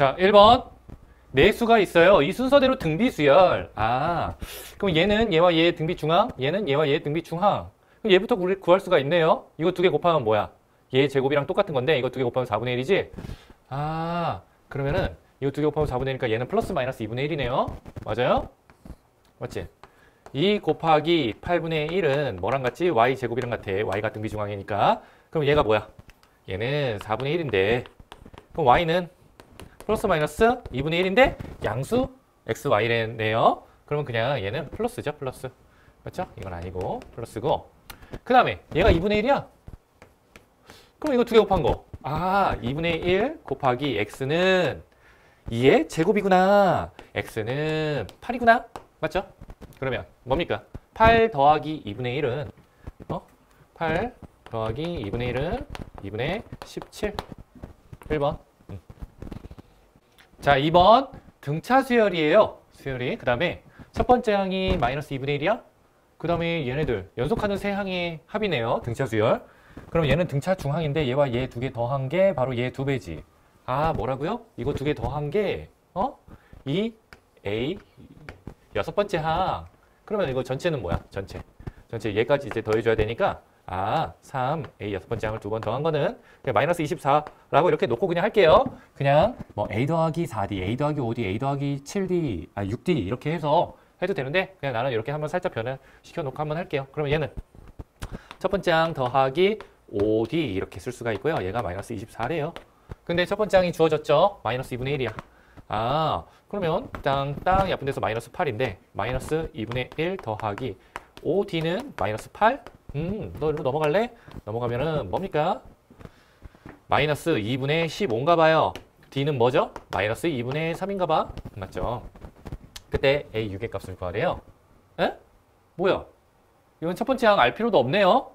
자, 1번. 네 수가 있어요. 이 순서대로 등비 수열. 아, 그럼 얘는 얘와 얘의 등비 중앙, 얘는 얘와 얘의 등비 중앙. 그럼 얘부터 구- 구할 수가 있네요. 이거 두 개 곱하면 뭐야? 얘 제곱이랑 똑같은 건데 이거 두 개 곱하면 4분의 1이지? 아, 그러면은 이거 두 개 곱하면 4분의 1이니까 얘는 플러스 마이너스 2분의 1이네요. 맞아요? 맞지? 2 곱하기 8분의 1은 뭐랑 같지? y 제곱이랑 같아. y가 등비 중앙이니까. 그럼 얘가 뭐야? 얘는 4분의 1인데 그럼 y는 플러스 마이너스 2분의 1인데 양수 x, y래네요. 그러면 그냥 얘는 플러스죠, 플러스. 맞죠? 이건 아니고 플러스고. 그 다음에 얘가 2분의 1이야. 그럼 이거 두 개 곱한 거. 아, 2분의 1 곱하기 x는 2의 제곱이구나. x는 8이구나. 맞죠? 그러면 뭡니까? 8 더하기 2분의 1은 어? 8 더하기 2분의 1은 2분의 17. 1번. 자, 2번 등차 수열이에요. 수열이. 그 다음에 첫 번째 항이 마이너스 2분의 1이야. 그 다음에 얘네들 연속하는 세 항의 합이네요. 등차 수열. 그럼 얘는 등차 중항인데 얘와 얘 두 개 더한 게 바로 얘 두 배지. 아, 뭐라고요? 이거 두 개 더한 게 어? 이 A 여섯 번째 항. 그러면 이거 전체는 뭐야? 전체. 전체 얘까지 이제 더해줘야 되니까 아, 3, A 여섯 번째 항을 두 번 더한 거는 그냥 마이너스 24라고 이렇게 놓고 그냥 할게요. 그냥 뭐 A 더하기 4D, A 더하기 5D, A 더하기 7D, 아 6D 이렇게 해서 해도 되는데 그냥 나는 이렇게 한번 살짝 변을 시켜놓고 한번 할게요. 그러면 얘는 첫 번째 항 더하기 5D 이렇게 쓸 수가 있고요. 얘가 마이너스 24래요. 근데 첫 번째 항이 주어졌죠? 마이너스 2분의 1이야. 아, 그러면 땅 땅 약분 돼서 마이너스 8인데 마이너스 2분의 1 더하기 5D는 마이너스 8? 음, 너 이리로 넘어갈래? 넘어가면은 뭡니까? 마이너스 2분의 15인가 봐요. D는 뭐죠? 마이너스 2분의 3인가 봐. 맞죠? 그때 A 6의 값을 구하래요. 에? 뭐야? 이건 첫 번째 항 알 필요도 없네요.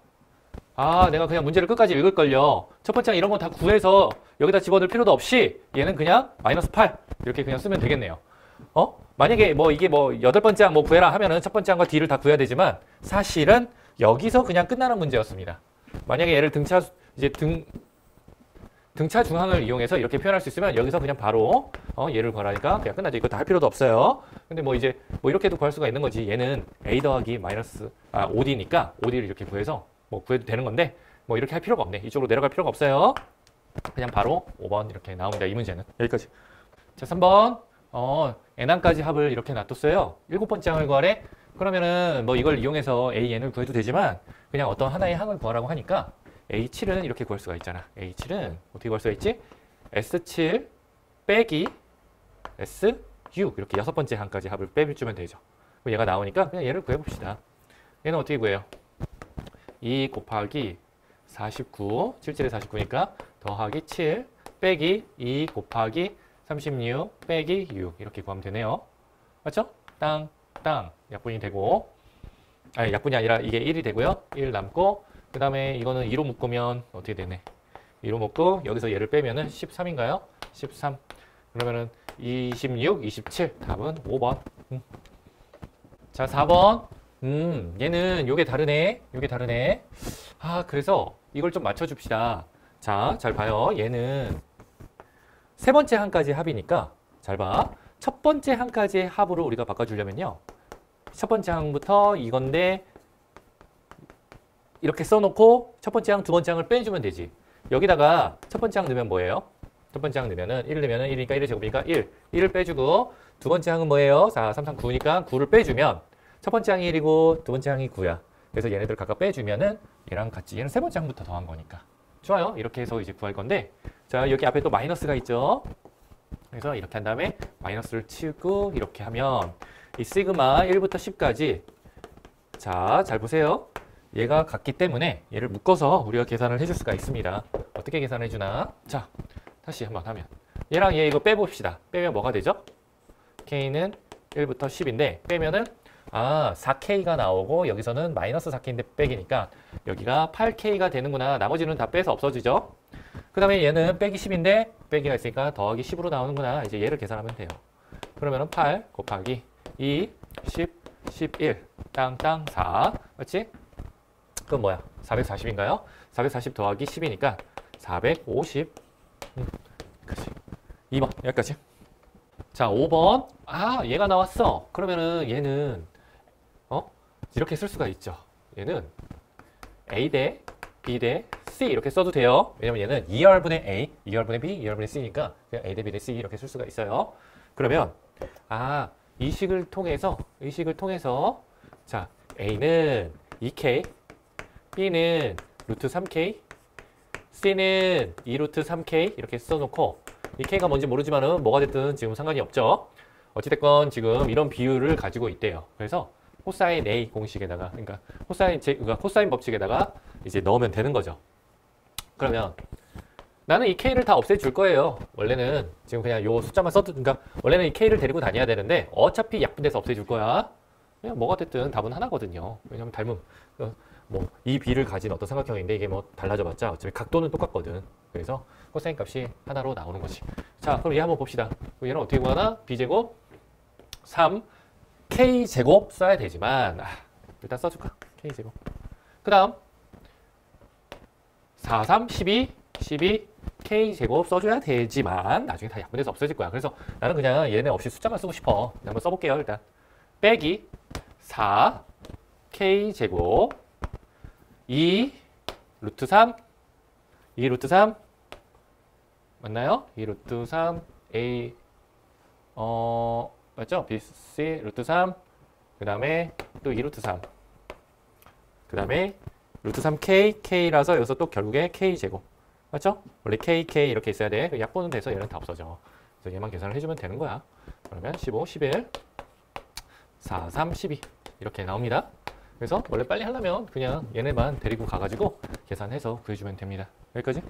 아, 내가 그냥 문제를 끝까지 읽을걸요. 첫 번째 항 이런 건 다 구해서 여기다 집어넣을 필요도 없이 얘는 그냥 마이너스 8 이렇게 그냥 쓰면 되겠네요. 어? 만약에 뭐 이게 뭐 여덟 번째 항 뭐 구해라 하면은 첫 번째 항과 D를 다 구해야 되지만 사실은 여기서 그냥 끝나는 문제였습니다. 만약에 얘를 등차 이제 등 등차 중항을 이용해서 이렇게 표현할 수 있으면 여기서 그냥 바로 어, 얘를 구하라니까 그냥 끝나죠. 이거 다 할 필요도 없어요. 근데 뭐 이제 뭐 이렇게도 구할 수가 있는 거지. 얘는 a 더하기 마이너스 아 5d니까 5d를 이렇게 구해서 뭐 구해도 되는 건데 뭐 이렇게 할 필요가 없네. 이쪽으로 내려갈 필요가 없어요. 그냥 바로 5번 이렇게 나옵니다. 이 문제는 여기까지. 자 3번 어 n항까지 합을 이렇게 놔뒀어요. 일곱 번째 항을 구하래. 그러면은 뭐 이걸 이용해서 a n을 구해도 되지만 그냥 어떤 하나의 항을 구하라고 하니까 A7은 이렇게 구할 수가 있잖아. A7은 어떻게 구할 수가 있지? S7 빼기 SU 이렇게 여섯 번째 항까지 합을 빼주면 되죠. 그럼 얘가 나오니까 그냥 얘를 구해봅시다. 얘는 어떻게 구해요? 2 곱하기 49, 77에 49니까 더하기 7 빼기 2 곱하기 36 빼기 6 이렇게 구하면 되네요. 맞죠? 땅, 땅 약분이 되고 아니 약분이 아니라 이게 1이 되고요. 1 남고 그 다음에 이거는 2로 묶으면 어떻게 되네? 2로 묶고 여기서 얘를 빼면 은 13인가요? 13. 그러면은 26, 27. 답은 5번. 음. 자, 4번. 음, 얘는 요게 다르네. 요게 다르네. 아, 그래서 이걸 좀 맞춰줍시다. 자, 잘 봐요. 얘는 세 번째 항까지 합이니까 잘 봐. 첫 번째 항까지의 합으로 우리가 바꿔주려면요. 첫 번째 항부터 이건데 이렇게 써놓고 첫 번째 항, 두 번째 항을 빼주면 되지. 여기다가 첫 번째 항 넣으면 뭐예요? 첫 번째 항 넣으면은 1 넣으면은 1이니까 1의 제곱이니까 1. 1을 빼주고 두 번째 항은 뭐예요? 4, 3, 3, 9니까 9를 빼주면 첫 번째 항이 1이고 두 번째 항이 9야. 그래서 얘네들 각각 빼주면은 얘랑 같이 얘는 세 번째 항부터 더한 거니까. 좋아요. 이렇게 해서 이제 구할 건데 자 여기 앞에 또 마이너스가 있죠. 그래서 이렇게 한 다음에 마이너스를 치우고 이렇게 하면 이 시그마 1부터 10까지 자 잘 보세요. 얘가 같기 때문에 얘를 묶어서 우리가 계산을 해줄 수가 있습니다. 어떻게 계산해 주나? 자, 다시 한번 하면 얘랑 얘 이거 빼봅시다. 빼면 뭐가 되죠? k는 1부터 10인데 빼면은 아 4k가 나오고 여기서는 마이너스 4k인데 빼기니까 여기가 8k가 되는구나. 나머지는 다 빼서 없어지죠. 그 다음에 얘는 빼기 10인데 빼기가 있으니까 더하기 10으로 나오는구나. 이제 얘를 계산하면 돼요. 그러면은 8 곱하기 2, 10, 11, 땅땅 4. 맞지? 그건 뭐야? 440인가요? 440 더하기 10이니까 450. 음, 그치. 2번 여기까지. 자, 5번. 아, 얘가 나왔어. 그러면은 얘는 어? 이렇게 쓸 수가 있죠. 얘는 A 대 B 대 C 이렇게 써도 돼요. 왜냐면 얘는 2열분의 A, 2열분의 B, 2열분의 C니까 그냥 A 대 B 대 C 이렇게 쓸 수가 있어요. 그러면 아, 이 식을 통해서 이 식을 통해서 자, A는 2K, B는 루트 3K, C는 2루트 3K 이렇게 써놓고 이 K가 뭔지 모르지만은 뭐가 됐든 지금 상관이 없죠. 어찌됐건 지금 이런 비율을 가지고 있대요. 그래서 코사인 A 공식에다가 그러니까 코사인 제 그러니까 코사인 법칙에다가 이제 넣으면 되는 거죠. 그러면 나는 이 K를 다 없애줄 거예요. 원래는 지금 그냥 요 숫자만 써도 그러니까 원래는 이 K를 데리고 다녀야 되는데 어차피 약분돼서 없애줄 거야. 그냥 뭐가 됐든 답은 하나거든요. 왜냐면 닮음 뭐이 B를 가진 어떤 삼각형인데 이게 뭐 달라져봤자 어차피 각도는 똑같거든. 그래서 코사인 값이 하나로 나오는 거지. 자, 그럼 얘 한번 봅시다. 얘는 어떻게 구하나? B제곱 3 K제곱 써야 되지만 아, 일단 써줄까? K제곱. 그 다음 4, 3, 12, 12 K제곱 써줘야 되지만 나중에 다 약분돼서 없어질 거야. 그래서 나는 그냥 얘네 없이 숫자만 쓰고 싶어. 한번 써볼게요. 일단 빼기 4 K제곱 2 루트 3 2 루트 3 맞나요? 2 루트 3 A 어 맞죠? B, C 루트 3 그 다음에 또 2 루트 3 그 다음에 루트 3K, K라서 여기서 또 결국에 K제곱 맞죠? 원래 K, K 이렇게 있어야 돼 약분은 돼서 얘는 다 없어져 그래서 얘만 계산을 해주면 되는 거야 그러면 15, 11 4, 3, 12 이렇게 나옵니다 그래서 원래 빨리 하려면 그냥 얘네만 데리고 가가지고 계산해서 구해주면 됩니다 여기까지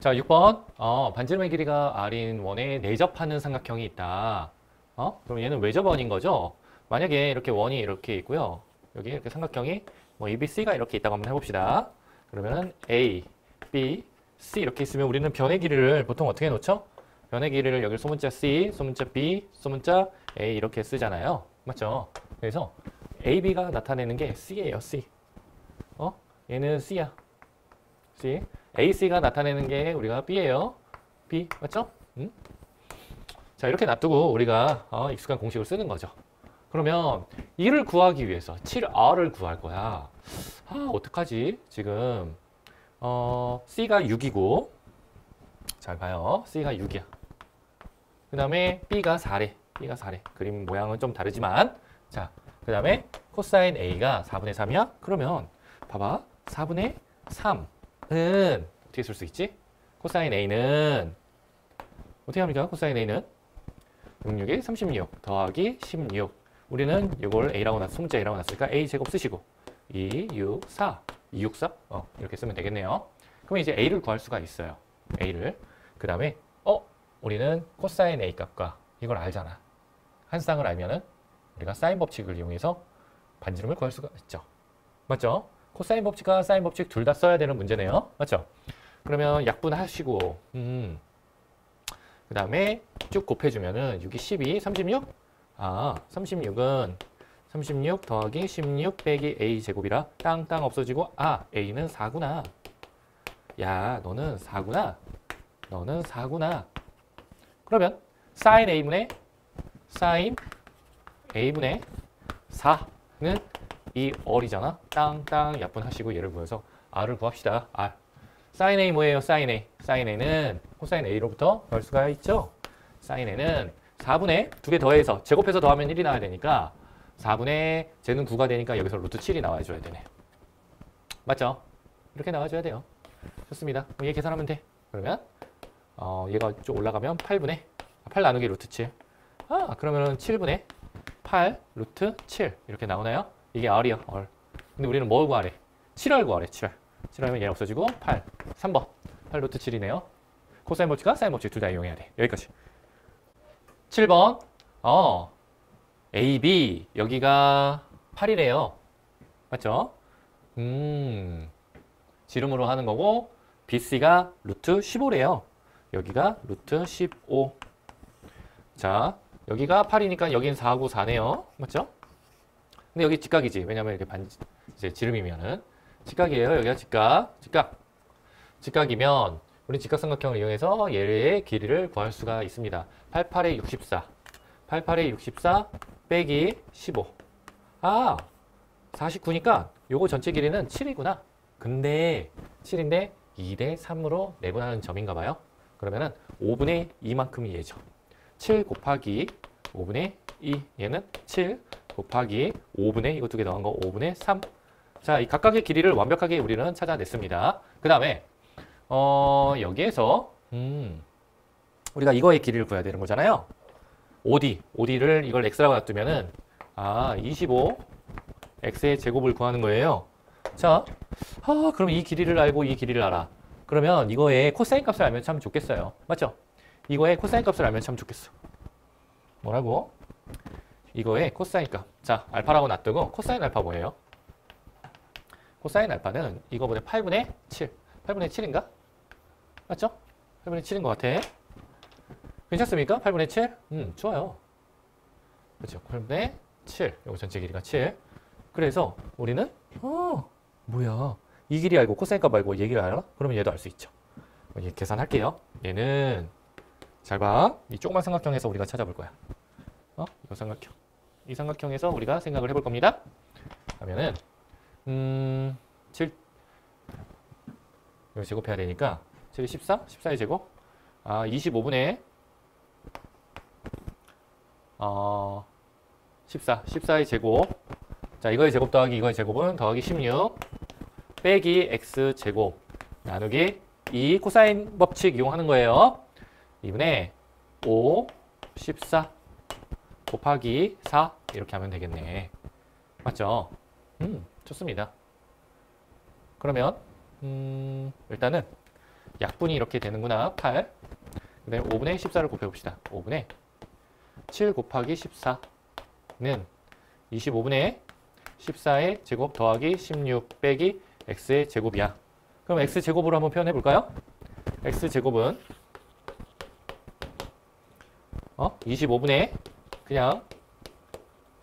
자, 6번. 어, 반지름의 길이가 R인 원에 내접하는 삼각형이 있다. 어? 그럼 얘는 외접원인 거죠? 만약에 이렇게 원이 이렇게 있고요. 여기 이렇게 삼각형이 뭐 ABC가 이렇게 있다고 한번 해봅시다. 그러면 A, B, C 이렇게 있으면 우리는 변의 길이를 보통 어떻게 놓죠? 변의 길이를 여기 소문자 C, 소문자 B, 소문자 A 이렇게 쓰잖아요. 맞죠? 그래서 AB가 나타내는 게 C예요, C. 어? 얘는 C야. C. AC가 나타내는 게 우리가 B예요. B 맞죠? 음? 자 이렇게 놔두고 우리가 어, 익숙한 공식을 쓰는 거죠. 그러면 이를 구하기 위해서 7R을 구할 거야. 아 어떡하지? 지금 어, C가 6이고 잘 봐요. C가 6이야. 그 다음에 B가 4래. B가 4래. 그림 모양은 좀 다르지만 자, 그 다음에 코사인 A가 4분의 3이야? 그러면 봐봐. 4분의 3은 어떻게 쓸 수 있지? 코사인 A는 어떻게 합니까? 코사인 A는 66에 36 더하기 16 우리는 이걸 A라고 놨, 소문자 A라고 놨으니까 A제곱 쓰시고 2, 6, 4 2, 6, 4 어, 이렇게 쓰면 되겠네요 그럼 이제 A를 구할 수가 있어요 A를 그 다음에 어? 우리는 코사인 A 값과 이걸 알잖아 한 쌍을 알면은 우리가 사인 법칙을 이용해서 반지름을 구할 수가 있죠 맞죠? 코사인 법칙과 사인 법칙 둘 다 써야 되는 문제네요. 맞죠? 그러면 약분하시고 음. 그 다음에 쭉 곱해주면은 6이 12, 36? 아, 36은 36 더하기 16 빼기 a 제곱이라 땅땅 없어지고 아, a는 4구나. 야, 너는 4구나. 너는 4구나. 그러면 사인 a분의 사인 a분의 4는 이 얼이잖아. 땅땅 약분하시고 얘를 구해서 r을 구합시다. r. 사인 a 뭐예요? 사인 a. 사인 a는 코사인 a로부터 구할 수가 있죠. 사인 a는 4분의 두 개 더해서 제곱해서 더하면 1이 나와야 되니까 4분의 쟤는 9가 되니까 여기서 루트 7이 나와줘야 되네. 맞죠? 이렇게 나와줘야 돼요. 좋습니다. 얘 계산하면 돼. 그러면 어, 얘가 좀 올라가면 8분의 8 나누기 루트 7. 아, 그러면은 7분의 8 루트 7 이렇게 나오나요? 이게 R이야, R. 근데 우리는 뭘 구하래? 7R 구하래, 7R. 7R면 얘 없어지고 8. 3번. 8 루트 7이네요. 코사인 법칙과 사인 법칙 둘 다 이용해야 돼. 여기까지. 7번. 어. A, B. 여기가 8이래요. 맞죠? 음. 지름으로 하는 거고 BC가 루트 15래요. 여기가 루트 15. 자, 여기가 8이니까 여긴 4고 4네요. 맞죠? 근데 여기 직각이지. 왜냐면 이렇게 반, 이제 지름이면은. 직각이에요. 여기가 직각. 직각. 직각이면 우리 직각삼각형을 이용해서 얘의 길이를 구할 수가 있습니다. 88에 64. 88에 64 빼기 15. 아, 49니까 요거 전체 길이는 7이구나. 근데 7인데 2대 3으로 내분하는 점인가 봐요. 그러면은 5분의 2만큼이 얘죠. 7 곱하기 5분의 2 얘는 7 곱하기 5분의 이거 두 개 더한 거 5분의 3. 자, 이 각각의 길이를 완벽하게 우리는 찾아냈습니다. 그 다음에 어, 여기에서 음, 우리가 이거의 길이를 구해야 되는 거잖아요. OD, OD를 이걸 x라고 놔두면은 아, 25 x의 제곱을 구하는 거예요. 자, 아, 그럼 이 길이를 알고 이 길이를 알아. 그러면 이거의 코사인 값을 알면 참 좋겠어요. 맞죠? 이거의 코사인 값을 알면 참 좋겠어. 뭐라고? 이거의 코사인 값. 자, 알파라고 놔두고 코사인 알파 뭐예요? 코사인 알파는 이거보다 8분의 7. 8분의 7인가? 맞죠? 8분의 7인 것 같아. 괜찮습니까? 8분의 7? 음, 좋아요. 그렇죠. 8분의 7. 요거 전체 길이가 7. 그래서 우리는 어, 뭐야. 이 길이 알고 코사인 값 알고 얘기를 알아? 그러면 얘도 알 수 있죠. 얘 계산할게요. 얘는 잘 봐. 이 조그만 삼각형에서 우리가 찾아볼 거야. 어? 이거 삼각형. 이 삼각형에서 우리가 생각을 해볼 겁니다. 하면은 음, 7 이거 제곱해야 되니까 7이 14? 14의 제곱? 아, 25분의 어, 14, 14의 제곱 자, 이거의 제곱 더하기 이거의 제곱은 더하기 16 빼기 x 제곱 나누기 2 코사인 법칙 이용하는 거예요. 2분의 5, 14 곱하기 4 이렇게 하면 되겠네. 맞죠? 음, 좋습니다. 그러면 음, 일단은 약분이 이렇게 되는구나. 8. 그 다음에 5분의 14를 곱해봅시다. 5분의 7 곱하기 14는 25분의 14의 제곱 더하기 16 빼기 x의 제곱이야. 그럼 x제곱으로 한번 표현해 볼까요? x제곱은 어? 25분의 그냥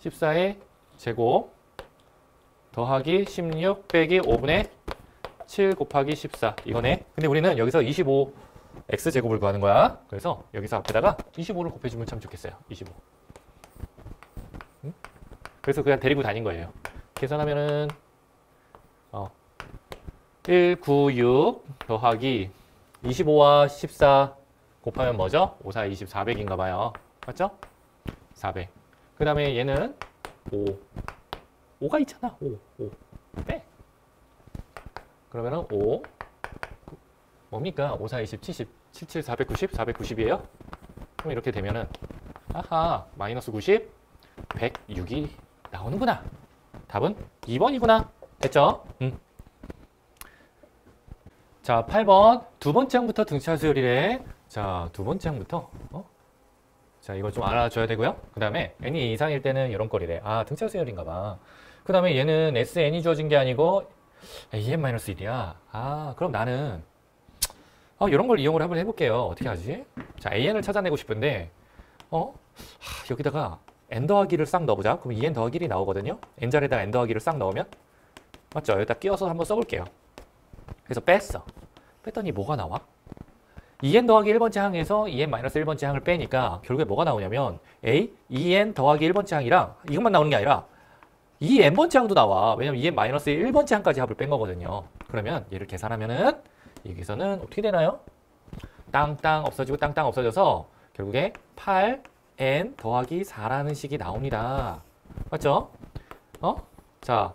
14의 제곱 더하기 16 빼기 5분의 7 곱하기 14 이거네. 근데 우리는 여기서 25 x제곱을 구하는 거야. 그래서 여기서 앞에다가 25를 곱해주면 참 좋겠어요. 25. 응? 그래서 그냥 데리고 다닌 거예요. 계산하면은 어, 1, 9, 6 더하기 25와 14 곱하면 뭐죠? 5, 4, 20, 400인가 봐요. 맞죠? 400. 그 다음에 얘는 5. 5가 있잖아. 5, 5. 빼. 그러면은 5. 뭡니까? 5, 4, 20, 70, 77, 490, 490이에요? 그럼 이렇게 되면은 아하, 마이너스 90, 106이 나오는구나. 답은 2번이구나. 됐죠? 음. 자, 8번 두 번째 항부터 등차 수열이래. 자, 두 번째 항부터 어? 자, 이걸 좀 알아줘야 되고요. 그 다음에 n이 이상일 때는 이런 거리래. 아, 등차 수열인가 봐. 그 다음에 얘는 sn이 주어진 게 아니고 an-1이야. 아, 그럼 나는 어, 이런 걸 이용을 한번 해볼게요. 어떻게 하지? 자, an을 찾아내고 싶은데 어? 하, 여기다가 n 더하기를 싹 넣어보자. 그럼 2n 더하기 1이 나오거든요. n 자리에다가 n 더하기를 싹 넣으면 맞죠? 여기다 끼워서 한번 써볼게요. 그래서 뺐어. 뺐더니 뭐가 나와? 2n 더하기 1번째 항에서 2n-1번째 항을 빼니까 결국에 뭐가 나오냐면 a 2n 더하기 1번째 항이랑 이것만 나오는 게 아니라 2n번째 항도 나와. 왜냐면 2n-1번째 항까지 합을 뺀 거거든요. 그러면 얘를 계산하면은 여기서는 어떻게 되나요? 땅땅 없어지고 땅땅 없어져서 결국에 8n 더하기 4라는 식이 나옵니다. 맞죠? 어? 자,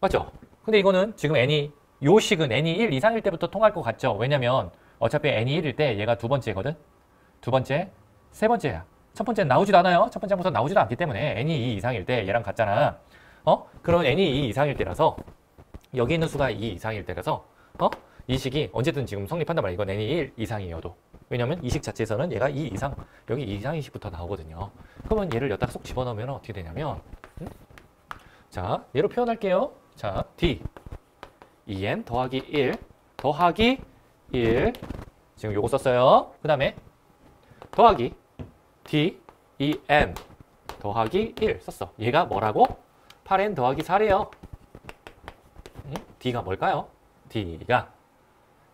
맞죠? 근데 이거는 지금 n이 요 식은 n이 1 이상일 때부터 통할 것 같죠? 왜냐면 어차피 n이 1일 때 얘가 두 번째거든? 두 번째, 세 번째야. 첫 번째는 나오지도 않아요. 첫 번째부터 나오지도 않기 때문에 n이 2 이상일 때 얘랑 같잖아. 어? 그럼 n이 2 이상일 때라서 여기 있는 수가 2 이상일 때라서 어? 이 식이 언제든 지금 성립한단 말이야. 이건 n이 1 이상이어도. 왜냐면 이식 자체에서는 얘가 2 이상, 여기 2 이상의 식부터 나오거든요. 그러면 얘를 여기다 쏙 집어넣으면 어떻게 되냐면 음? 자, 얘로 표현할게요. 자, d 2n 더하기 1 더하기 1 지금 요거 썼어요. 그 다음에 더하기 d 2n 더하기 1 썼어. 얘가 뭐라고? 8n 더하기 4래요. 응? d가 뭘까요? d가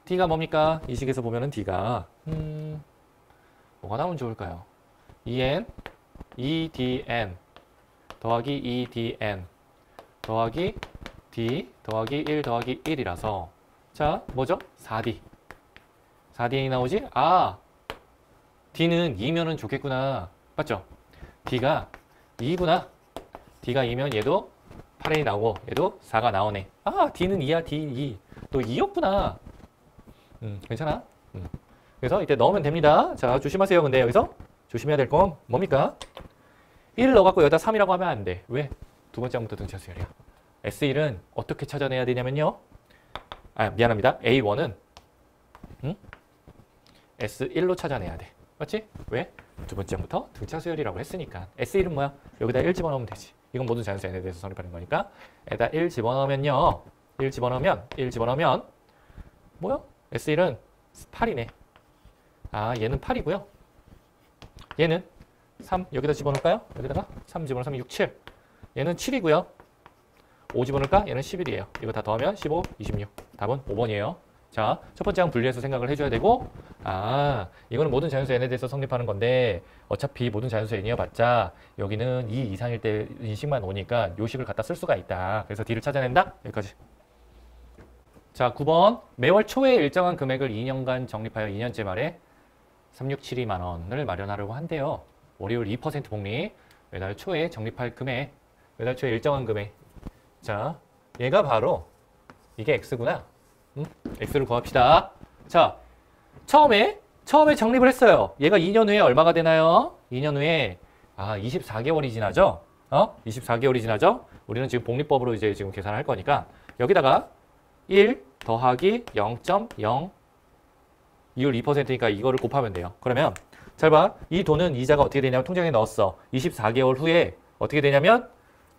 D가 뭡니까? 이 식에서 보면은 D가 음, 뭐가 나오면 좋을까요? EN, EDN 더하기 EDN 더하기 D 더하기 1 더하기 1이라서 자 뭐죠? 4D 4D이 나오지? 아 D는 2면은 좋겠구나 맞죠? D가 2구나 D가 2면 얘도 8이 나오고 얘도 4가 나오네 아 D는 2야 D 2 또 2였구나 음 괜찮아 음. 그래서 이때 넣으면 됩니다 자 조심하세요 근데 여기서 조심해야 될 건 뭡니까? 1을 넣어갖고 여기다 3이라고 하면 안 돼. 왜? 두 번째 항부터 등차 수열이야. S1은 어떻게 찾아내야 되냐면요. 아, 미안합니다. A1은 응? S1로 찾아내야 돼. 맞지? 왜? 두 번째 항부터 등차 수열이라고 했으니까. S1은 뭐야? 여기다 1 집어넣으면 되지. 이건 모든 자연수 n에 대해서 성립하는 거니까. 에다 1 집어넣으면요. 1 집어넣으면 1 집어넣으면 뭐야? S1은 8이네. 아, 얘는 8이고요. 얘는 3 여기다 집어넣을까요? 여기다가 3 집어넣으면 6, 7. 얘는 7이고요. 5 집어넣을까? 얘는 11이에요. 이거 다 더하면 15, 26. 답은 5번이에요. 자, 첫 번째 항 분리해서 생각을 해줘야 되고 아, 이거는 모든 자연수 n에 대해서 성립하는 건데 어차피 모든 자연수 n이어봤자 여기는 2 이상일 때 인식만 오니까 요식을 갖다 쓸 수가 있다. 그래서 D를 찾아낸다? 여기까지. 자, 9번. 매월 초에 일정한 금액을 2년간 적립하여 2년째 말에 3672만 원을 마련하려고 한대요. 월요일 2% 복리, 매달 초에 적립할 금액, 매달 초에 일정한 금액. 자, 얘가 바로 이게 x구나. 응? x를 구합시다. 자, 처음에 처음에 적립을 했어요. 얘가 2년 후에 얼마가 되나요? 2년 후에 아 24개월이 지나죠. 어? 24개월이 지나죠. 우리는 지금 복리법으로 이제 지금 계산을 할 거니까 여기다가 1 더하기 0.0 이율 2%니까 이거를 곱하면 돼요. 그러면 잘 봐. 이 돈은 이자가 어떻게 되냐면 통장에 넣었어. 24개월 후에 어떻게 되냐면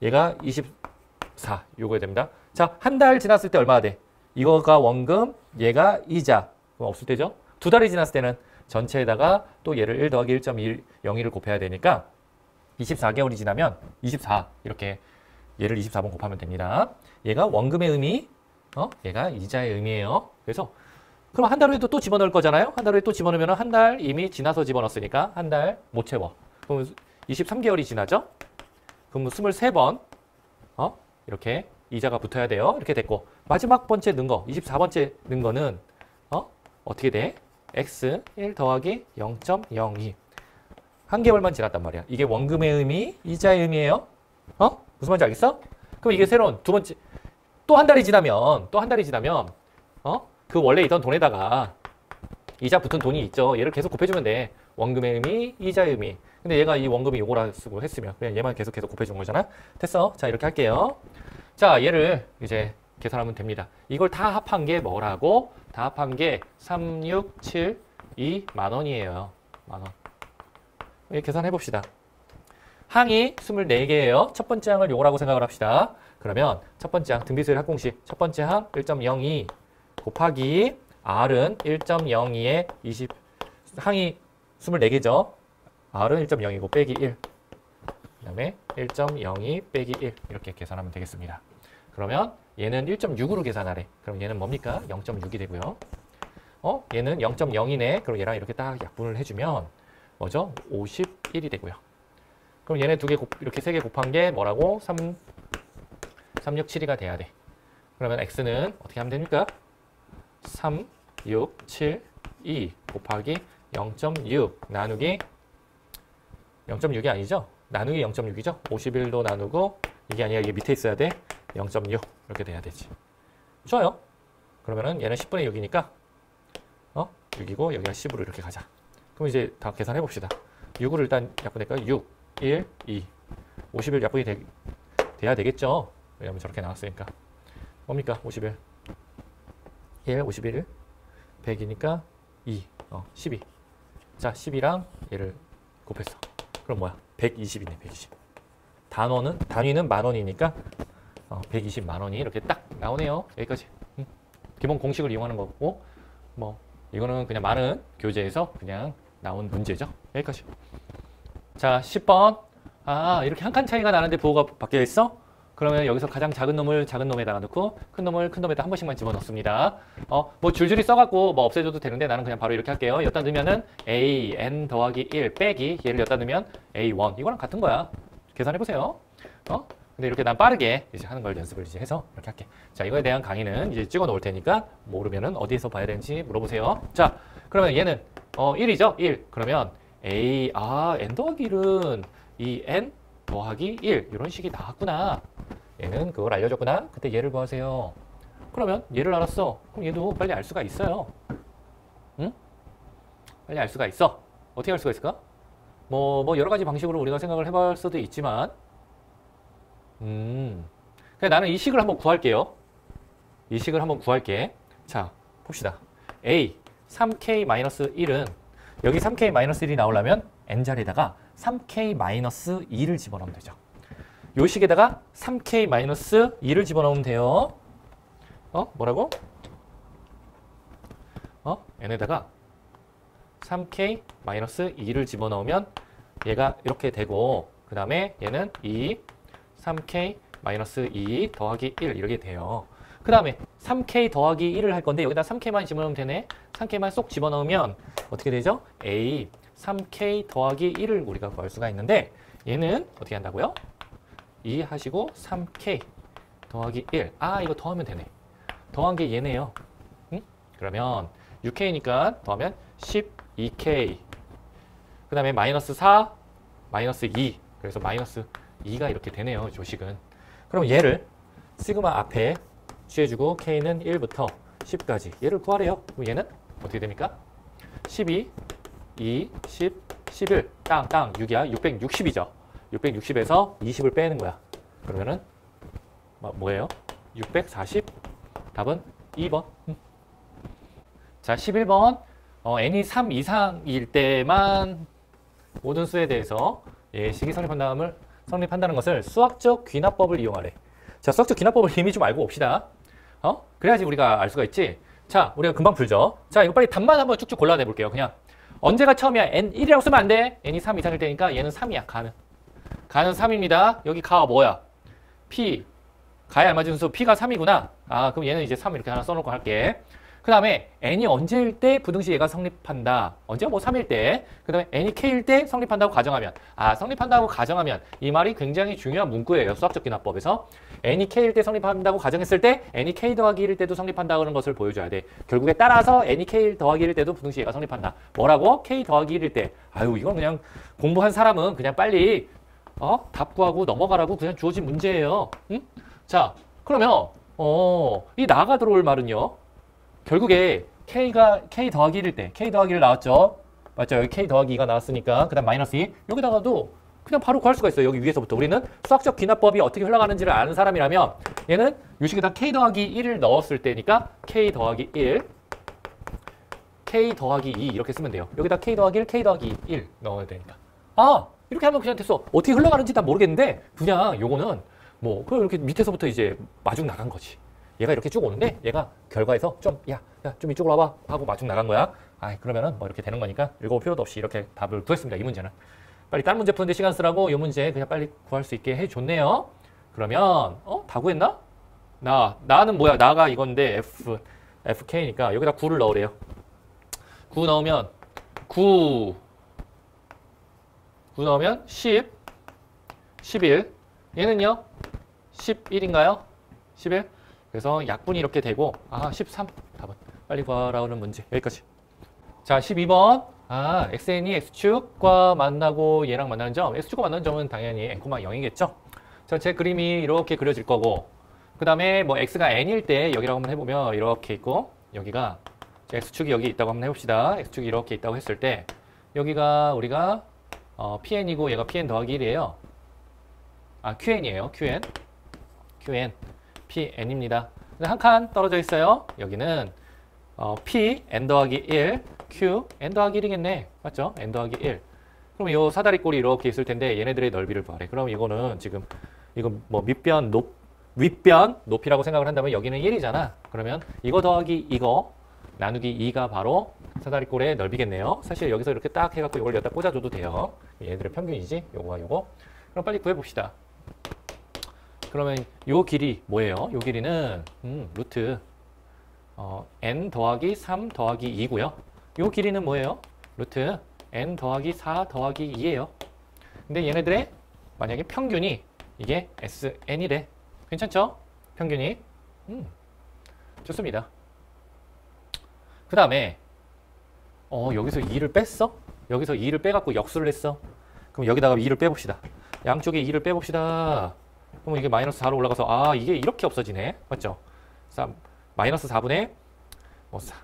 얘가 24 요거야 됩니다. 자, 한 달 지났을 때 얼마가 돼? 이거가 원금, 얘가 이자. 그럼 없을 때죠? 두 달이 지났을 때는 전체에다가 또 얘를 1 더하기 1.1 0을 곱해야 되니까 24개월이 지나면 24 이렇게 얘를 24번 곱하면 됩니다. 얘가 원금의 의미, 어? 얘가 이자의 의미예요. 그래서 그럼 한 달 후에도 또 집어넣을 거잖아요. 한 달 후에 또 집어넣으면 한 달 이미 지나서 집어넣었으니까 한 달 못 채워. 그럼 23개월이 지나죠? 그럼 23번 어? 이렇게 이자가 붙어야 돼요. 이렇게 됐고 마지막 번째 넣은 거 24번째 넣은 거는 어? 어떻게 돼? x 1 더하기 0.02 한 개월만 지났단 말이야. 이게 원금의 의미, 이자의 의미예요. 어? 무슨 말인지 알겠어? 그럼 이게 새로운 두 번째 또 한 달이 지나면 또 한 달이 지나면 어? 그 원래 있던 돈에다가 이자 붙은 돈이 있죠. 얘를 계속 곱해주면 돼. 원금의 의미, 이자의 의미. 근데 얘가 이 원금이 요거라 쓰고 했으면 그냥 얘만 계속 계속 곱해준 거잖아. 됐어. 자 이렇게 할게요. 자 얘를 이제 계산하면 됩니다. 이걸 다 합한 게 뭐라고? 다 합한 게 3, 6, 7, 2 만원이에요. 만원. 계산해 봅시다. 항이 24개예요. 첫 번째 항을 요거라고 생각을 합시다. 그러면 첫 번째 항 등비수열 합공식 첫 번째 항 1.02 곱하기 R은 1.02에 20 항이 24개죠. R은 1.0이고 빼기 1. 그 다음에 1.02 빼기 1 이렇게 계산하면 되겠습니다. 그러면 얘는 1.6으로 계산하래. 그럼 얘는 뭡니까? 0.6이 되고요. 어? 얘는 0.0이네. 그럼 얘랑 이렇게 딱 약분을 해주면 뭐죠? 51이 되고요. 그럼 얘네 두 개 이렇게 세 개 곱한 게 뭐라고? 3, 3, 6, 7이가 돼야 돼. 그러면 x는 어떻게 하면 됩니까? 3, 6, 7, 2 곱하기 0.6 나누기 0.6이 아니죠? 나누기 0.6이죠? 51도 나누고 이게 아니라 이게 밑에 있어야 돼. 0.6 이렇게 돼야 되지. 좋아요. 그러면은 얘는 10분의 6이니까 어? 6이고 여기가 10으로 이렇게 가자. 그럼 이제 다 계산해 봅시다. 6을 일단 약분할까요? 6, 1, 2. 50일 약분이 되, 돼야 되겠죠? 왜냐면 저렇게 나왔으니까. 뭡니까? 50일. 1, 51, 100이니까 2, 어, 12. 자, 10이랑 얘를 곱했어. 그럼 뭐야? 120이네, 120. 단원은, 단위는 만 원이니까 어, 120만 원이 이렇게 딱 나오네요. 여기까지. 응? 기본 공식을 이용하는 거고, 뭐, 이거는 그냥 많은 교재에서 그냥 나온 문제죠. 여기까지. 자, 10번. 아, 이렇게 한 칸 차이가 나는데 부호가 바뀌어 있어? 그러면 여기서 가장 작은 놈을 작은 놈에다가 넣고 큰 놈을 큰 놈에다 한 번씩만 집어넣습니다. 어, 뭐 줄줄이 써갖고 뭐 없애줘도 되는데 나는 그냥 바로 이렇게 할게요. 여기다 넣으면은 a n 더하기 1 빼기 얘를 여기다 넣으면 a1 이거랑 같은 거야. 계산해 보세요. 어? 근데 이렇게 난 빠르게 이제 하는 걸 연습을 이제 해서 이렇게 할게. 자, 이거에 대한 강의는 이제 찍어 놓을 테니까 모르면은 어디에서 봐야 되는지 물어보세요. 자, 그러면 얘는 어 1이죠? 1. 그러면 a 아 n 더하기 1은 이 n 더하기 1 이런 식이 나왔구나. 얘는 그걸 알려줬구나. 그때 얘를 구하세요. 그러면 얘를 알았어. 그럼 얘도 빨리 알 수가 있어요. 응? 빨리 알 수가 있어. 어떻게 알 수가 있을까? 뭐, 뭐 여러 가지 방식으로 우리가 생각을 해볼 수도 있지만 음, 그냥 나는 이 식을 한번 구할게요. 이 식을 한번 구할게. 자, 봅시다. A 3K-1은 여기 3K-1이 나오려면 n자리에다가 3K-2를 집어넣으면 되죠. 요 식에다가 3K-2를 집어넣으면 돼요. 어? 뭐라고? 어? n에다가 3K-2를 집어넣으면 얘가 이렇게 되고 그 다음에 얘는 2, 3K-2 더하기 1 이렇게 돼요. 그 다음에 3K 더하기 1을 할 건데 여기다 3K만 집어넣으면 되네. 3K만 쏙 집어넣으면 어떻게 되죠? A 3K 더하기 1을 우리가 구할 수가 있는데 얘는 어떻게 한다고요? 2 하시고 3K 더하기 1. 아 이거 더하면 되네. 더한 게 얘네요. 응? 그러면 6K니까 더하면 12K 그 다음에 마이너스 4 마이너스 2 그래서 마이너스 2가 이렇게 되네요. 조식은. 그럼 얘를 시그마 앞에 취해주고 K는 1부터 10까지 얘를 구하래요. 그럼 얘는 어떻게 됩니까? 12, 2, 10, 11, 땅, 땅, 6이야. 660이죠. 660에서 20을 빼는 거야. 그러면은 뭐, 뭐예요? 640? 답은 2번. 음. 자, 11번. 어, n이 3 이상일 때만 모든 수에 대해서 예, 식이 성립한다음을 성립한다는 것을 수학적 귀납법을 이용하래. 자, 수학적 귀납법을 이미 좀 알고 옵시다. 어? 그래야지 우리가 알 수가 있지. 자, 우리가 금방 풀죠. 자, 이거 빨리 답만 한번 쭉쭉 골라내 볼게요. 그냥 언제가 처음이야? n 1이라고 쓰면 안 돼. n이 3 이상일 때니까 얘는 3이야. 가는. 가는 3입니다. 여기 가가 뭐야? p. 가에 알맞은 수 p가 3이구나. 아, 그럼 얘는 이제 3 이렇게 하나 써놓고 할게. 그 다음에 n이 언제일 때 부등식 얘가 성립한다. 언제가 뭐 3일 때. 그 다음에 n이 k일 때 성립한다고 가정하면. 아 성립한다고 가정하면 이 말이 굉장히 중요한 문구예요. 수학적 기납법에서. N이 k일 때 성립한다고 가정했을 때 n이 k 더하기 1일 때도 성립한다는 것을 보여줘야 돼. 결국에 따라서 n이 k 더하기 1일 때도 부등식 얘가 성립한다. 뭐라고? k 더하기 1일 때. 아유 이건 그냥 공부한 사람은 그냥 빨리 어? 답 구하고 넘어가라고 그냥 주어진 문제예요. 응? 자 그러면 어, 이 나가 들어올 말은요. 결국에 k가 k 더하기 1일 때 k 더하기 1 나왔죠. 맞죠? 여기 k 더하기 2가 나왔으니까 그 다음 마이너스 2 여기다가도 그냥 바로 구할 수가 있어요. 여기 위에서부터 우리는 수학적 귀납법이 어떻게 흘러가는지를 아는 사람이라면 얘는 유식에다 k 더하기 1을 넣었을 때니까 k 더하기 1 k 더하기 2 이렇게 쓰면 돼요. 여기다 k 더하기 1, k 더하기 1 넣어야 되니까. 아 이렇게 하면 그냥 됐어. 어떻게 흘러가는지 다 모르겠는데 그냥 요거는 뭐 그렇게 밑에서부터 이제 마중 나간 거지. 얘가 이렇게 쭉 오는데 얘가 결과에서 좀 야 야 좀 이쪽으로 와봐 하고 마중 나간 거야. 아 그러면은 뭐 이렇게 되는 거니까 읽어볼 필요도 없이 이렇게 답을 구했습니다. 이 문제는. 빨리 다른 문제 푸는데 시간 쓰라고 이 문제 그냥 빨리 구할 수 있게 해줬네요. 그러면 어? 다 구했나? 나 나는 뭐야? 나가 이건데 F FK니까 여기다 9를 넣으래요. 9 넣으면 9 9 넣으면 10 11 얘는요? 11인가요? 11 그래서 약분이 이렇게 되고 아 13 답은 빨리 구하라는 문제 여기까지 자 12번 아 xn이 x축과 만나고 얘랑 만나는 점? x축과 만나는 점은 당연히 n, 0이겠죠? 자제 그림이 이렇게 그려질 거고 그 다음에 뭐 x가 n일 때 여기라고 한번 해보면 이렇게 있고 여기가 x축이 여기 있다고 한번 해봅시다. x축이 이렇게 있다고 했을 때 여기가 우리가 어, pn이고 얘가 pn 더하기 1이에요. 아 qn이에요 qn. qn pn입니다. 한 칸 떨어져 있어요. 여기는 어, p n 더하기 1, q n 더하기 1이겠네. 맞죠? n 더하기 1. 그럼 이 사다리 꼴이 이렇게 있을 텐데 얘네들의 넓이를 구하래. 그럼 이거는 지금 이거 뭐 밑변 높 윗변 높이라고 생각을 한다면 여기는 1이잖아. 그러면 이거 더하기 이거 나누기 2가 바로 사다리 꼴의 넓이겠네요. 사실 여기서 이렇게 딱 해갖고 이걸 여기다 꽂아줘도 돼요. 얘네들의 평균이지. 요거와 요거. 그럼 빨리 구해봅시다. 그러면 요 길이 뭐예요? 요 길이는 음, 루트 어, n 더하기 3 더하기 2고요. 요 길이는 뭐예요? 루트 n 더하기 4 더하기 2예요. 근데 얘네들의 만약에 평균이 이게 sn이래. 괜찮죠? 평균이. 음, 좋습니다. 그 다음에 어, 여기서 2를 뺐어? 여기서 2를 빼갖고 역수를 했어. 그럼 여기다가 2를 빼봅시다. 양쪽에 2를 빼봅시다. 그러면 이게 마이너스 4로 올라가서 아 이게 이렇게 없어지네. 맞죠? 3, 마이너스 4분의 뭐 4,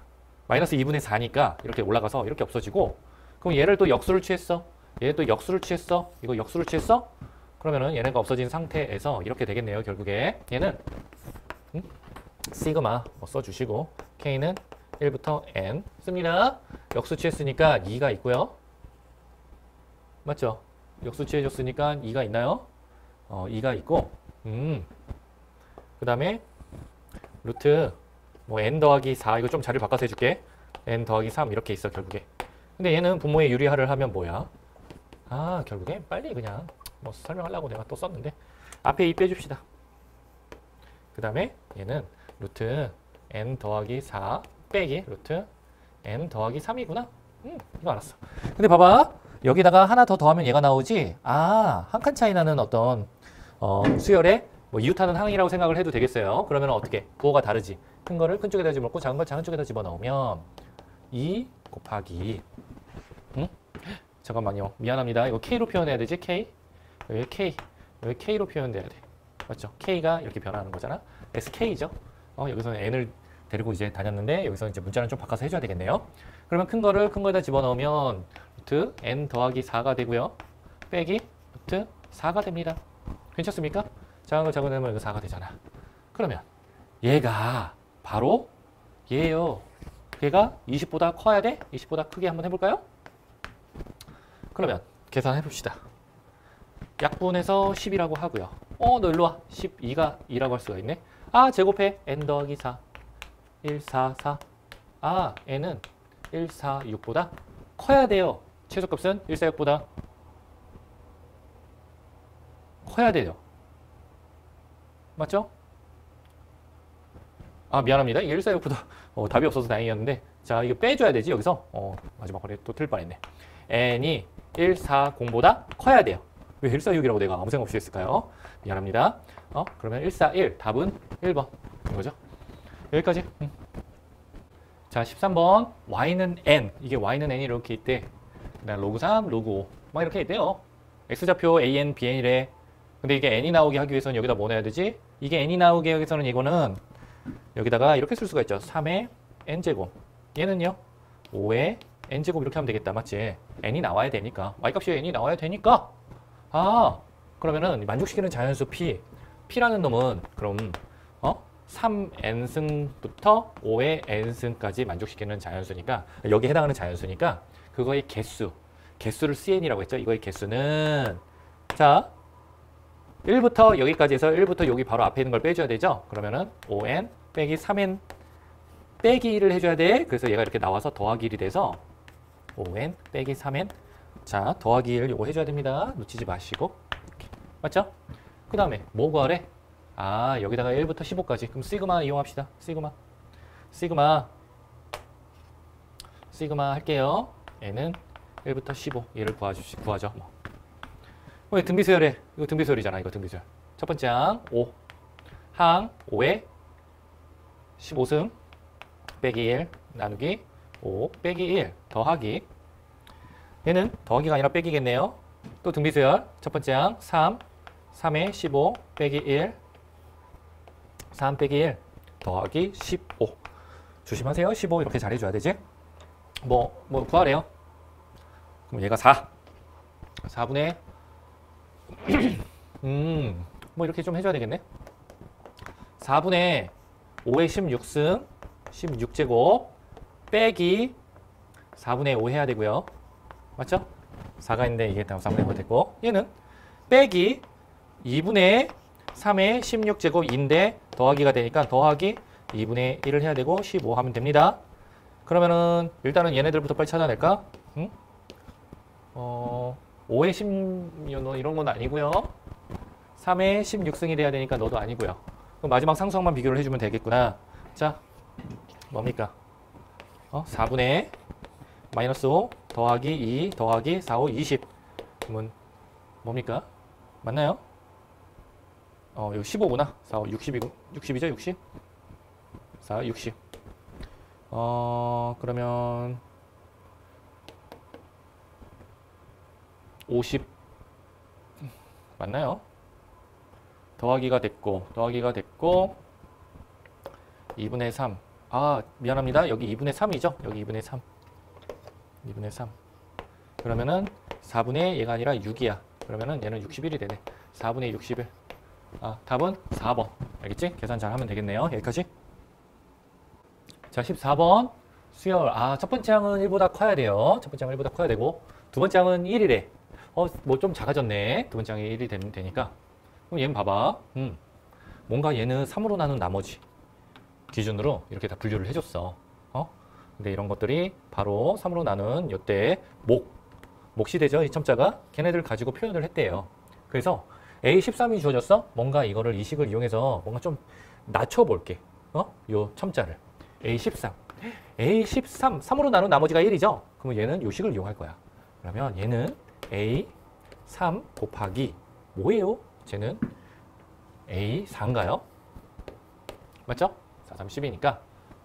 마이너스 2분의 4니까 이렇게 올라가서 이렇게 없어지고 그럼 얘를 또 역수를 취했어. 얘 또 역수를 취했어. 이거 역수를 취했어? 그러면은 얘네가 없어진 상태에서 이렇게 되겠네요. 결국에 얘는 음? 시그마 뭐 써주시고 k는 1부터 n 씁니다. 역수 취했으니까 2가 있고요. 맞죠? 역수 취해줬으니까 2가 있나요? 어, 2가 있고 음. 그 다음에 루트 뭐 n 더하기 4 이거 좀 자리를 바꿔서 해줄게. n 더하기 3 이렇게 있어 결국에. 근데 얘는 분모의 유리화를 하면 뭐야? 아 결국에 빨리 그냥 뭐 설명하려고 내가 또 썼는데 앞에 2 빼줍시다. 그 다음에 얘는 루트 n 더하기 4 빼기 루트 n 더하기 3이구나. 음, 이거 알았어. 근데 봐봐. 여기다가 하나 더 더하면 얘가 나오지? 아, 한 칸 차이 나는 어떤 어, 수열의 뭐 이웃하는 항이라고 생각을 해도 되겠어요. 그러면 어떻게? 부호가 다르지. 큰 거를 큰 쪽에다 집어넣고 작은 걸 작은 쪽에다 집어넣으면 2 곱하기 응? 잠깐만요. 미안합니다. 이거 K로 표현해야 되지? K? 여기 K. 여기 K로 표현돼야 돼. 맞죠? K가 이렇게 변하는 거잖아. SK죠. 어, 여기서는 N을 데리고 이제 다녔는데 여기서 이제 문자는 좀 바꿔서 해줘야 되겠네요. 그러면 큰 거를 큰 거에다 집어넣으면 루트 n 더하기 4가 되고요. 빼기 루트 4가 됩니다. 괜찮습니까? 작은 거 작은 거 되면 이거 4가 되잖아. 그러면 얘가 바로 얘예요. 얘가 20보다 커야 돼? 20보다 크게 한번 해볼까요? 그러면 계산해 봅시다. 약분해서 10이라고 하고요. 어, 너 일로 와. 12가 2라고 할 수가 있네. 아, 제곱해. n 더하기 4. 1, 4, 4. 아, n은 1, 4, 6보다 커야 돼요. 최소값은 1, 4, 6보다 커야 돼요. 맞죠? 아, 미안합니다. 1, 4, 6보다 어, 답이 없어서 다행이었는데 자, 이거 빼줘야 되지, 여기서. 어, 마지막 거래 또틀 뻔했네. n이 1, 4, 0보다 커야 돼요. 왜 1, 4, 6이라고 내가 아무 생각 없이 했을까요? 미안합니다. 어, 그러면 1, 4, 1 답은 1번 이거죠. 여기까지. 음. 자, 13번 y는 n. 이게 y는 n이 이렇게 있대. 그다음 로그 3, 로그 5. 막 이렇게 있대요. x좌표 an, bn이래. 근데 이게 n이 나오게 하기 위해서는 여기다 뭐 넣어야 되지? 이게 n이 나오게 하기 위해서는 이거는 여기다가 이렇게 쓸 수가 있죠. 3의 n제곱. 얘는요. 5의 n제곱 이렇게 하면 되겠다. 맞지? n이 나와야 되니까. y값이 n이 나와야 되니까. 아, 그러면은 만족시키는 자연수 p. p라는 놈은 그럼 어? 3n승부터 5의 n승까지 만족시키는 자연수니까 여기 해당하는 자연수니까 그거의 개수 개수를 cn이라고 했죠. 이거의 개수는 자 1부터 여기까지 해서 1부터 여기 바로 앞에 있는 걸 빼줘야 되죠. 그러면은 5n 빼기 3n 빼기 1을 해줘야 돼. 그래서 얘가 이렇게 나와서 더하기 1이 돼서 5n 빼기 3n 자 더하기 1 요거 해줘야 됩니다. 놓치지 마시고 이렇게. 맞죠? 그 다음에 뭐 구하래? 아 여기다가 1부터 15까지 그럼 시그마 이용합시다 시그마 시그마 시그마 할게요 얘는 1부터 15 얘를 구하주시, 구하죠 뭐. 왜 등비수열해 이거 등비수열이잖아 이거 등비수열. 첫 번째 항 5. 항 5에 15승 빼기 1 나누기 5 빼기 1 더하기. 얘는 더하기가 아니라 빼기겠네요. 또 등비수열. 첫 번째 항 3 3에 15 빼기 1 3 빼기 1 더하기 15 조심하세요. 15 이렇게 잘해줘야 되지? 뭐, 뭐 구하래요. 그럼 얘가 4 4분의 음, 뭐 이렇게 좀 해줘야 되겠네 4분의 5의 16승 16제곱 빼기 4분의 5 해야 되고요 맞죠? 4가 있는데 이게 다 4분의 5 됐고 얘는 빼기 2분의 3의 16제곱인데 더하기가 되니까 더하기 2분의 1을 해야 되고 15 하면 됩니다. 그러면은 일단은 얘네들부터 빨리 찾아낼까? 응? 어, 5의 10 이런 건 아니고요. 3에 16승이 돼야 되니까 너도 아니고요. 그럼 마지막 상수항만 비교를 해주면 되겠구나. 자, 뭡니까? 어? 4분의 마이너스 5 더하기 2 더하기 4, 5, 20. 그러면 뭡니까? 맞나요? 어, 여기 15구나. 4, 5, 60이고, 60이죠, 60? 4, 60. 어, 그러면 50 맞나요? 더하기가 됐고, 더하기가 됐고, 2분의 3. 아, 미안합니다. 여기 2분의 3이죠? 여기 2분의 3. 2분의 3. 그러면은 4분의 얘가 아니라 6이야. 그러면은 얘는 61이 되네. 4분의 61. 아, 답은 4번. 알겠지? 계산 잘 하면 되겠네요. 여기까지. 자, 14번. 수열. 아, 첫 번째 항은 1보다 커야 돼요. 첫 번째 항은 1보다 커야 되고. 두 번째 항은 1이래. 어, 뭐 좀 작아졌네. 두 번째 항이 1이 되면 되니까. 그럼 얘는 봐봐. 음. 뭔가 얘는 3으로 나눈 나머지 기준으로 이렇게 다 분류를 해줬어. 어? 근데 이런 것들이 바로 3으로 나눈 요때 목. 목시되죠? 이 첨자가 걔네들 가지고 표현을 했대요. 그래서 A13이 주어졌어? 뭔가 이거를 이 식을 이용해서 뭔가 좀 낮춰볼게. 어? 요 첨자를. A13. A13, 3으로 나눈 나머지가 1이죠? 그러면 얘는 요 식을 이용할 거야. 그러면 얘는 A3 곱하기 뭐예요? 쟤는 A4인가요? 맞죠? 4, 3, 10이니까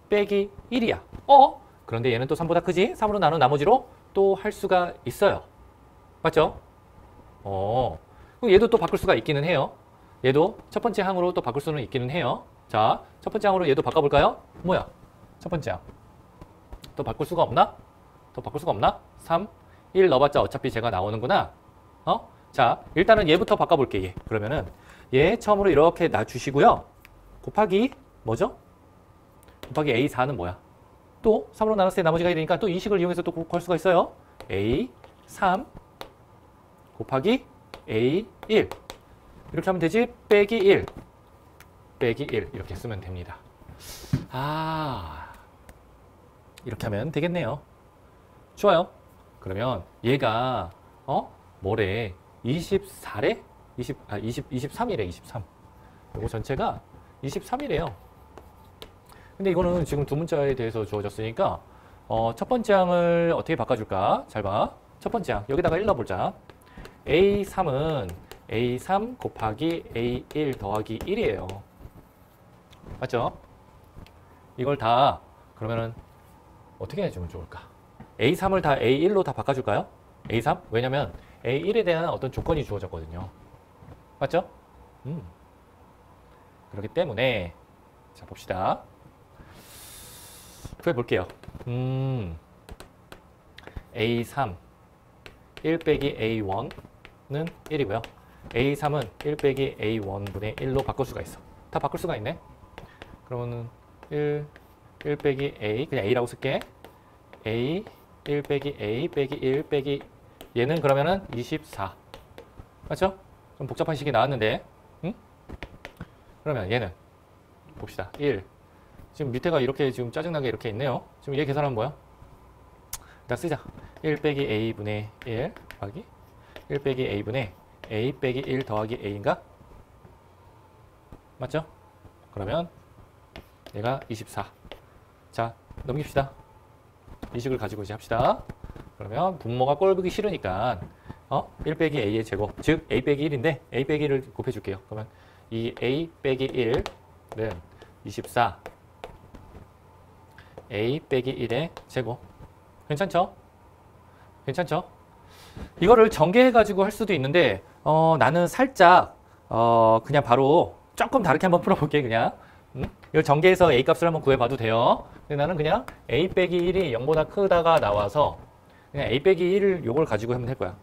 빼기 1이야. 어? 그런데 얘는 또 3보다 크지? 3으로 나눈 나머지로 또 할 수가 있어요. 맞죠? 어. 그럼 얘도 또 바꿀 수가 있기는 해요. 얘도 첫 번째 항으로 또 바꿀 수는 있기는 해요. 자, 첫 번째 항으로 얘도 바꿔볼까요? 뭐야? 첫 번째 항. 또 바꿀 수가 없나? 또 바꿀 수가 없나? 3, 1 넣어봤자 어차피 제가 나오는구나. 어? 자, 일단은 얘부터 바꿔볼게, 얘. 그러면은 얘 처음으로 이렇게 놔주시고요. 곱하기 뭐죠? 곱하기 A4는 뭐야? 또 3으로 나눴을 때 나머지가 1이니까 또이 식을 이용해서 또걸 수가 있어요. A3 곱하기 A1 이렇게 하면 되지? 빼기 1 빼기 1 이렇게 쓰면 됩니다. 아 이렇게 하면 되겠네요. 좋아요. 그러면 얘가 어 뭐래? 24래? 20, 아, 20, 23이래, 23. 요거 전체가 23이래요. 근데 이거는 지금 두 문자에 대해서 주어졌으니까, 어, 첫 번째 항을 어떻게 바꿔줄까? 잘 봐. 첫 번째 항. 여기다가 1 넣어보자. A3은 A3 곱하기 A1 더하기 1이에요. 맞죠? 이걸 다, 그러면은, 어떻게 해주면 좋을까? A3을 다 A1로 다 바꿔줄까요? A3? 왜냐면 A1에 대한 어떤 조건이 주어졌거든요. 맞죠? 음. 그렇기 때문에 자 봅시다. 구해볼게요. 음. A3 1 빼기 A1는 1이고요. A3은 1 빼기 A1분의 1로 바꿀 수가 있어. 다 바꿀 수가 있네. 그러면은 1, 1 빼기 A 그냥 A라고 쓸게. A 1 빼기 A 빼기 1 빼기 얘는 그러면은 24. 맞죠? 좀 복잡한 식이 나왔는데. 응? 그러면 얘는 봅시다. 1. 지금 밑에가 이렇게 지금 짜증나게 이렇게 있네요. 지금 얘 계산하면 뭐야? 일단 쓰자. 1 빼기 A분의 1 더하기 1 빼기 A분의 A 빼기 1 더하기 A인가? 맞죠? 그러면 얘가 24. 자, 넘깁시다. 이 식을 가지고 이제 합시다. 그러면 분모가 꼴보기 싫으니까 어? 1 빼기 a의 제곱, 즉 a 빼기 1인데 a 빼기 1을 곱해줄게요. 그러면 이 a 빼기 1은 24 a 빼기 1의 제곱. 괜찮죠? 괜찮죠? 이거를 전개해가지고 할 수도 있는데 어, 나는 살짝 어, 그냥 바로 조금 다르게 한번 풀어볼게 그냥 음? 이걸 전개해서 a 값을 한번 구해봐도 돼요. 근데 나는 그냥 a 빼기 1이 0보다 크다가 나와서 그냥 a 빼기 1을 요걸 가지고 하면 될 거야.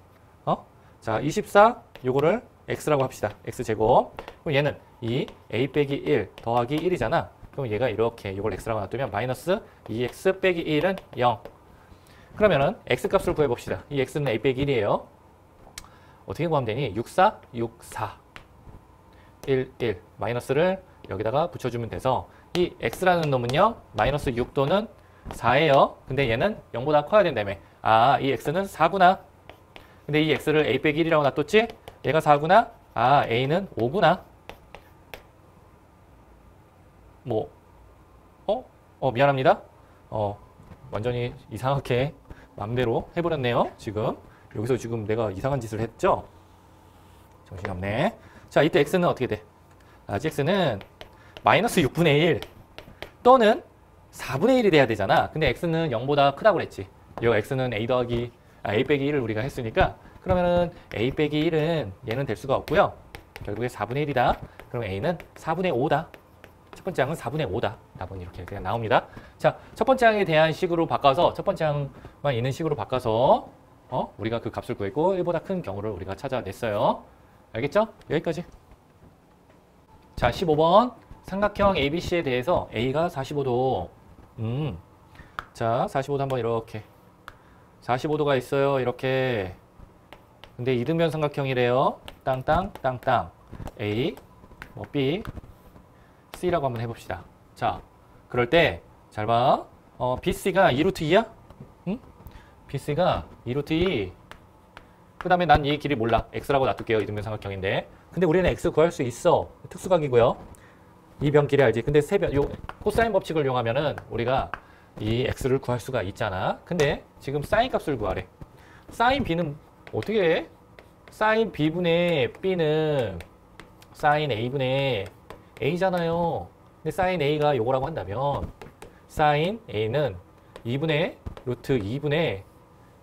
어? 자, 24 요거를 x라고 합시다. x제곱. 그럼 얘는 이 a 빼기 1 더하기 1이잖아. 그럼 얘가 이렇게 요걸 x라고 놔두면 마이너스 2x 빼기 1은 0. 그러면은 x 값을 구해봅시다. 이 x는 a 빼기 1이에요. 어떻게 구하면 되니? 64, 64, 1, 1. 마이너스를 여기다가 붙여주면 돼서 이 x라는 놈은요. 마이너스 6도는 4예요. 근데 얘는 0보다 커야 된다며. 아, 이 x는 4구나. 근데 이 x를 a 빼기 1이라고 놔뒀지? 얘가 4구나? 아, A는 5구나. 뭐, 어? 어, 미안합니다. 어, 완전히 이상하게 맘대로 해버렸네요. 지금. 여기서 지금 내가 이상한 짓을 했죠? 정신없네. 자, 이때 x는 어떻게 돼? 아, x는 마이너스 6분의 1 또는 4분의 1이 돼야 되잖아. 근데 x는 0보다 크다고 그랬지. 이 x는 a 더하기 아, a 빼기 1을 우리가 했으니까 그러면은 a 빼기 1은 얘는 될 수가 없고요. 결국에 4분의 1이다. 그럼 a는 4분의 5다. 첫 번째 항은 4분의 5다. 답은 이렇게 그냥 나옵니다. 자, 첫 번째 항에 대한 식으로 바꿔서 첫 번째 항만 있는 식으로 바꿔서 어? 우리가 그 값을 구했고 1보다 큰 경우를 우리가 찾아냈어요. 알겠죠? 여기까지. 자, 15번 삼각형 ABC에 대해서 A가 45도 음. 자, 45도 한번 이렇게 45도가 있어요. 이렇게 근데 이등변 삼각형이래요. 땅땅 땅땅 A 뭐 B C라고 한번 해봅시다. 자, 그럴 때 잘 봐. 어, BC가 2루트 2야? 응? BC가 2루트 2. 그 다음에 난 이 길이 몰라. X라고 놔둘게요. 이등변 삼각형인데. 근데 우리는 X 구할 수 있어. 특수각이고요. 이변 길이 알지? 근데 세 변, 요 코사인 법칙을 이용하면은 우리가 이 X를 구할 수가 있잖아. 근데 지금 사인 값을 구하래. 사인 B는 어떻게 해? 사인 B분의 B는 사인 A분의 A잖아요. 근데 사인 A가 요거라고 한다면 사인 A는 2분의 루트 2분의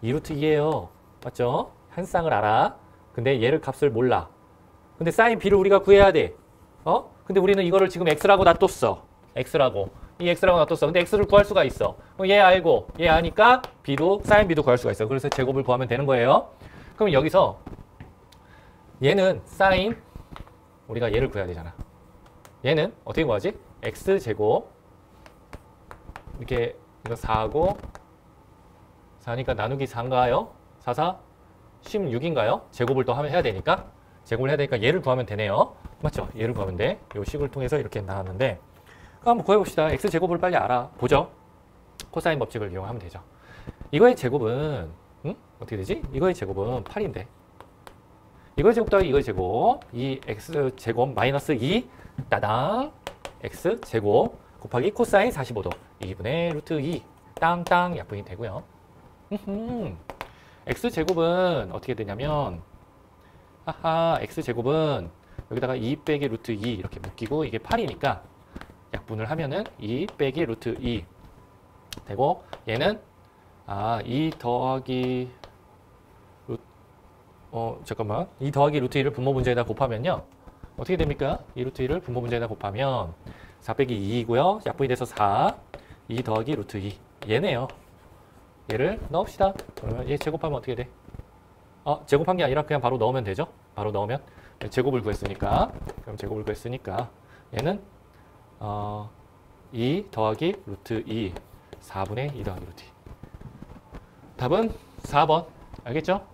2루트 2예요. 맞죠? 한 쌍을 알아. 근데 얘를 값을 몰라. 근데 사인 B를 우리가 구해야 돼. 어? 근데 우리는 이거를 지금 X라고 놔뒀어. X라고. 이 X라고 놔뒀어. 근데 X를 구할 수가 있어. 얘 알고, 얘 아니까 B도, 사인 B도 구할 수가 있어. 그래서 제곱을 구하면 되는 거예요. 그럼 여기서 얘는 사인, 우리가 얘를 구해야 되잖아. 얘는 어떻게 구하지? X제곱. 이렇게, 이거 4고, 4니까 나누기 4인가요? 4, 4, 16인가요? 제곱을 또 하면 해야 되니까. 제곱을 해야 되니까 얘를 구하면 되네요. 맞죠? 구하면 돼. 요 식을 통해서 이렇게 나왔는데 한번 구해봅시다. x제곱을 빨리 알아보죠. 코사인 법칙을 이용하면 되죠. 이거의 제곱은 응? 어떻게 되지? 이거의 제곱은 8인데 이거의 제곱 더하기 이거의 제곱 이 x제곱 마이너스 2 따당 x제곱 곱하기 코사인 45도 2분의 루트 2 땅땅 약분이 되고요. x제곱은 어떻게 되냐면 하하 x제곱은 여기다가 2 빼기 루트 2 이렇게 묶이고 이게 8이니까 약분을 하면은 2 빼기 루트 2 되고 얘는 아, 2 더하기 루, 어, 잠깐만. 2 더하기 루트 2를 분모 문제에다 곱하면요. 어떻게 됩니까? 2 루트 2를 분모 문제에다 곱하면 4 빼기 2이고요. 약분이 돼서 4. 2 더하기 루트 2. 얘네요. 얘를 넣읍시다. 그러면 얘 제곱하면 어떻게 돼? 어, 제곱한 게 아니라 그냥 바로 넣으면 되죠? 바로 넣으면 제곱을 구했으니까. 그럼 제곱을 구했으니까 얘는 어, 2 더하기 루트 2 4분의 2 더하기 루트 2 답은 4번. 알겠죠?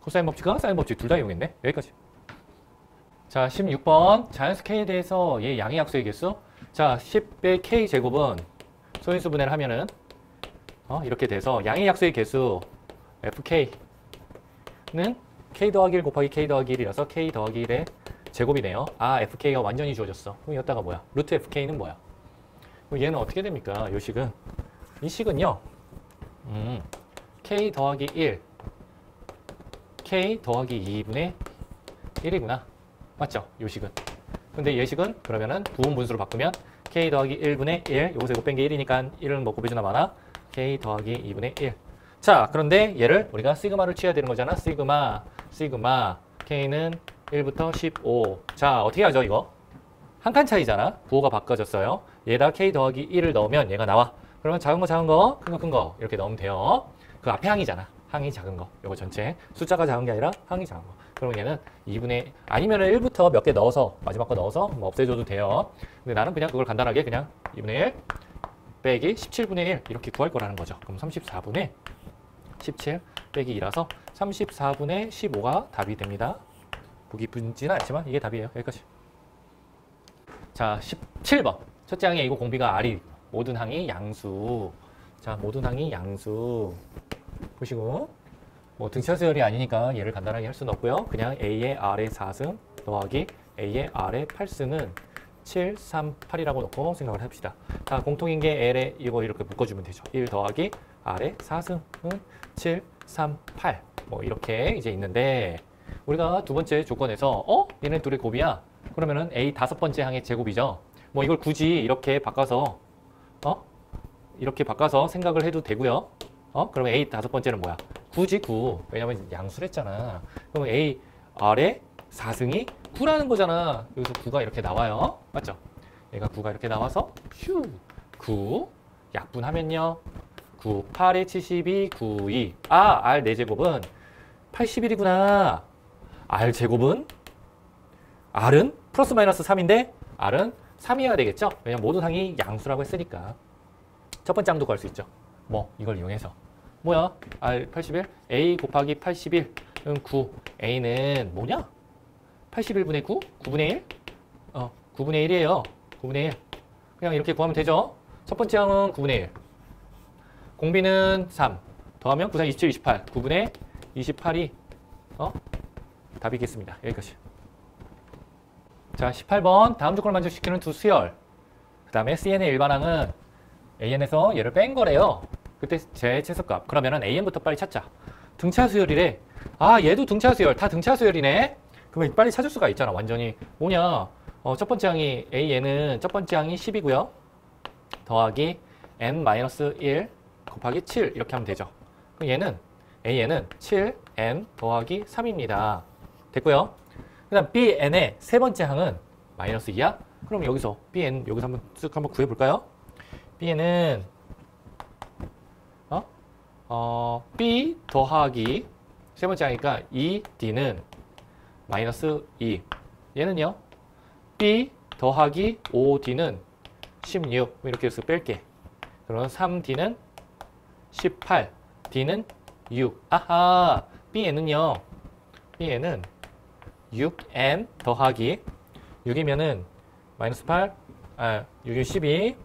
코사인 법칙과 사인 법칙 둘 다 이용했네. 여기까지. 자 16번. 자연수 K에 대해서 얘 양의 약수의 개수 자 10배 K 제곱은 소인수 분해를 하면은 어, 이렇게 돼서 양의 약수의 개수 FK 는 k 더하기 1 곱하기 k 더하기 1이라서 k 더하기 1의 제곱이네요. 아, fk가 완전히 주어졌어. 그럼 여기다가 뭐야? 루트 fk는 뭐야? 그럼 얘는 어떻게 됩니까? 이 식은. 이 식은요. 음, k 더하기 1 k 더하기 2분의 1이구나. 맞죠? 이 식은. 근데 이 식은 그러면은 부분 분수로 바꾸면 k 더하기 1분의 1 요것에 곱 뺀게 1이니까 1은 뭐 곱해주나 마나 k 더하기 2분의 1 자, 그런데 얘를 우리가 시그마를 취해야 되는 거잖아. 시그마, 시그마, K는 1부터 15. 자, 어떻게 하죠, 이거? 한 칸 차이잖아. 부호가 바꿔졌어요. 얘다 K 더하기 1을 넣으면 얘가 나와. 그러면 작은 거, 작은 거, 큰 거, 큰 거 이렇게 넣으면 돼요. 그 앞에 항이잖아. 항이 작은 거. 요거 전체. 숫자가 작은 게 아니라 항이 작은 거. 그러면 얘는 2분의 아니면 1부터 몇 개 넣어서 마지막 거 넣어서 뭐 없애줘도 돼요. 근데 나는 그냥 그걸 간단하게 그냥 2분의 1 빼기 17분의 1 이렇게 구할 거라는 거죠. 그럼 34분의 17 빼기 2라서 34분의 15가 답이 됩니다. 보기 분지는 않지만 이게 답이에요. 여기까지. 자, 17번. 첫째 항이 이고 공비가 R이 모든 항이 양수. 자, 모든 항이 양수. 보시고 뭐 등차 수열이 아니니까 얘를 간단하게 할 수는 없고요. 그냥 A의 R의 4승 더하기 A의 R의 8승은 7, 3, 8이라고 놓고 생각을 합시다. 자, 공통인 게 L에 이거 이렇게 묶어주면 되죠. 1 더하기 R의 4승은 7, 3, 8. 뭐 이렇게 이제 있는데 우리가 두 번째 조건에서 어? 얘네 둘의 곱이야. 그러면은 A 다섯 번째 항의 제곱이죠. 뭐 이걸 굳이 이렇게 바꿔서 어? 이렇게 바꿔서 생각을 해도 되고요. 어? 그러면 A 다섯 번째는 뭐야? 9지 9. 왜냐면 양수랬잖아. 그러면 A R의 4승이 9라는 거잖아. 여기서 9가 이렇게 나와요. 맞죠? 얘가 9가 이렇게 나와서 휴 9 약분하면요. 9, 8에 72, 9, 2. 아, R 4제곱은 81이구나. R 제곱은 R은 플러스 마이너스 3인데 R은 3이어야 되겠죠? 왜냐면 모든 항이 양수라고 했으니까. 첫 번째 항도 구할 수 있죠. 뭐 이걸 이용해서. 뭐야? R 81, A 곱하기 81은 9. A는 뭐냐? 81분의 9? 9분의 1? 어, 9분의 1이에요. 9분의 1. 그냥 이렇게 구하면 되죠. 첫 번째 항은 9분의 1. 공비는 3. 더하면 9, 4, 27, 28. 9분의 28이 어? 답이겠습니다. 여기까지. 자, 18번 다음 조건을 만족시키는 두 수열. 그 다음에 CN의 일반항은 AN에서 얘를 뺀 거래요. 그때 제 최소값. 그러면은 AN부터 빨리 찾자. 등차 수열이래. 아, 얘도 등차 수열. 다 등차 수열이네. 그러면 빨리 찾을 수가 있잖아. 완전히. 뭐냐. 어, 첫 번째 항이 AN은 첫 번째 항이 10이고요. 더하기 N-1 곱하기 7 이렇게 하면 되죠. 그럼 얘는 AN은 7N 더하기 3입니다. 됐고요. 그 다음 BN의 세 번째 항은 마이너스 2야? 그럼 여기서 BN 여기서 한번 쓱 한번 구해볼까요? BN은 어? 어, B 더하기 세 번째 항이니까 2D는 마이너스 2 얘는요 B 더하기 5D는 16 이렇게 해서 뺄게 그러면 3D는 18 D는 6 아하 BN은요 BN은 6n 더하기 6이면은 마이너스 8, 아 6이 12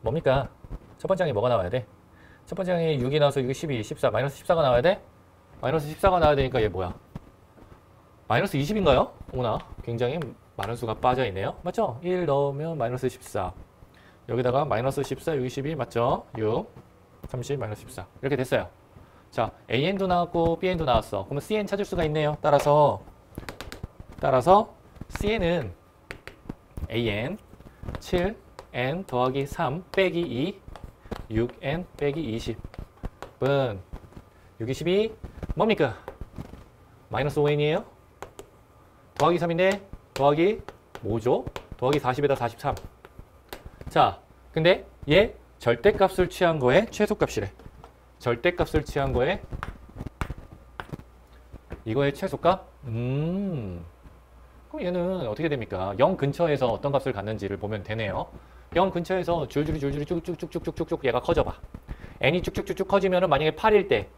뭡니까? 첫 번째 항에 뭐가 나와야 돼? 첫 번째 항에 6이 나와서 6이 12, 14, 마이너스 14가 나와야 돼? 마이너스 14가 나와야 되니까 얘 뭐야? 마이너스 20인가요? 오나 굉장히 많은 수가 빠져 있네요. 맞죠? 1 넣으면 마이너스 14 여기다가 마이너스 14, 6이 12 맞죠? 6, 30, 마이너스 14 이렇게 됐어요. 자, AN도 나왔고 BN도 나왔어. 그러면 CN 찾을 수가 있네요. 따라서 따라서 CN은 AN 7N 더하기 3 빼기 2 6N 빼기 20은 6이 12 뭡니까? 마이너스 5N이에요? 더하기 3인데 더하기 뭐죠? 더하기 40에다 43 자, 근데 얘 절대값을 취한 거에 최소값이래. 절대값을 취한 거에 이거의 최소값? 음. 그럼 얘는 어떻게 됩니까? 0 근처에서 어떤 값을 갖는지를 보면 되네요. 0 근처에서 줄줄이 줄줄이 쭉쭉쭉쭉쭉쭉 얘가 커져봐. n이 쭉쭉쭉쭉 커지면은 만약에 8일 때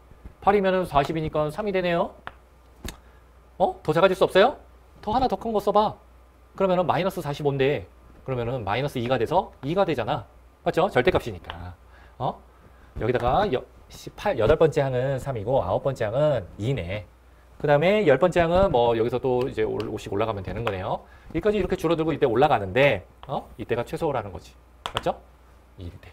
8이면은 40이니까 3이 되네요. 어? 더 작아질 수 없어요? 더 하나 더 큰 거 써봐. 그러면은 마이너스 45인데 그러면은 마이너스 2가 돼서 2가 되잖아. 맞죠? 절대값이니까. 어? 여기다가 여, 18, 여덟 번째 항은 3이고 아홉 번째 항은 2네. 그 다음에 열 번째 항은 뭐 여기서 또 이제 5씩 올라가면 되는 거네요. 여기까지 이렇게 줄어들고 이때 올라가는데 어? 이때가 최소라는 거지. 맞죠? 이때.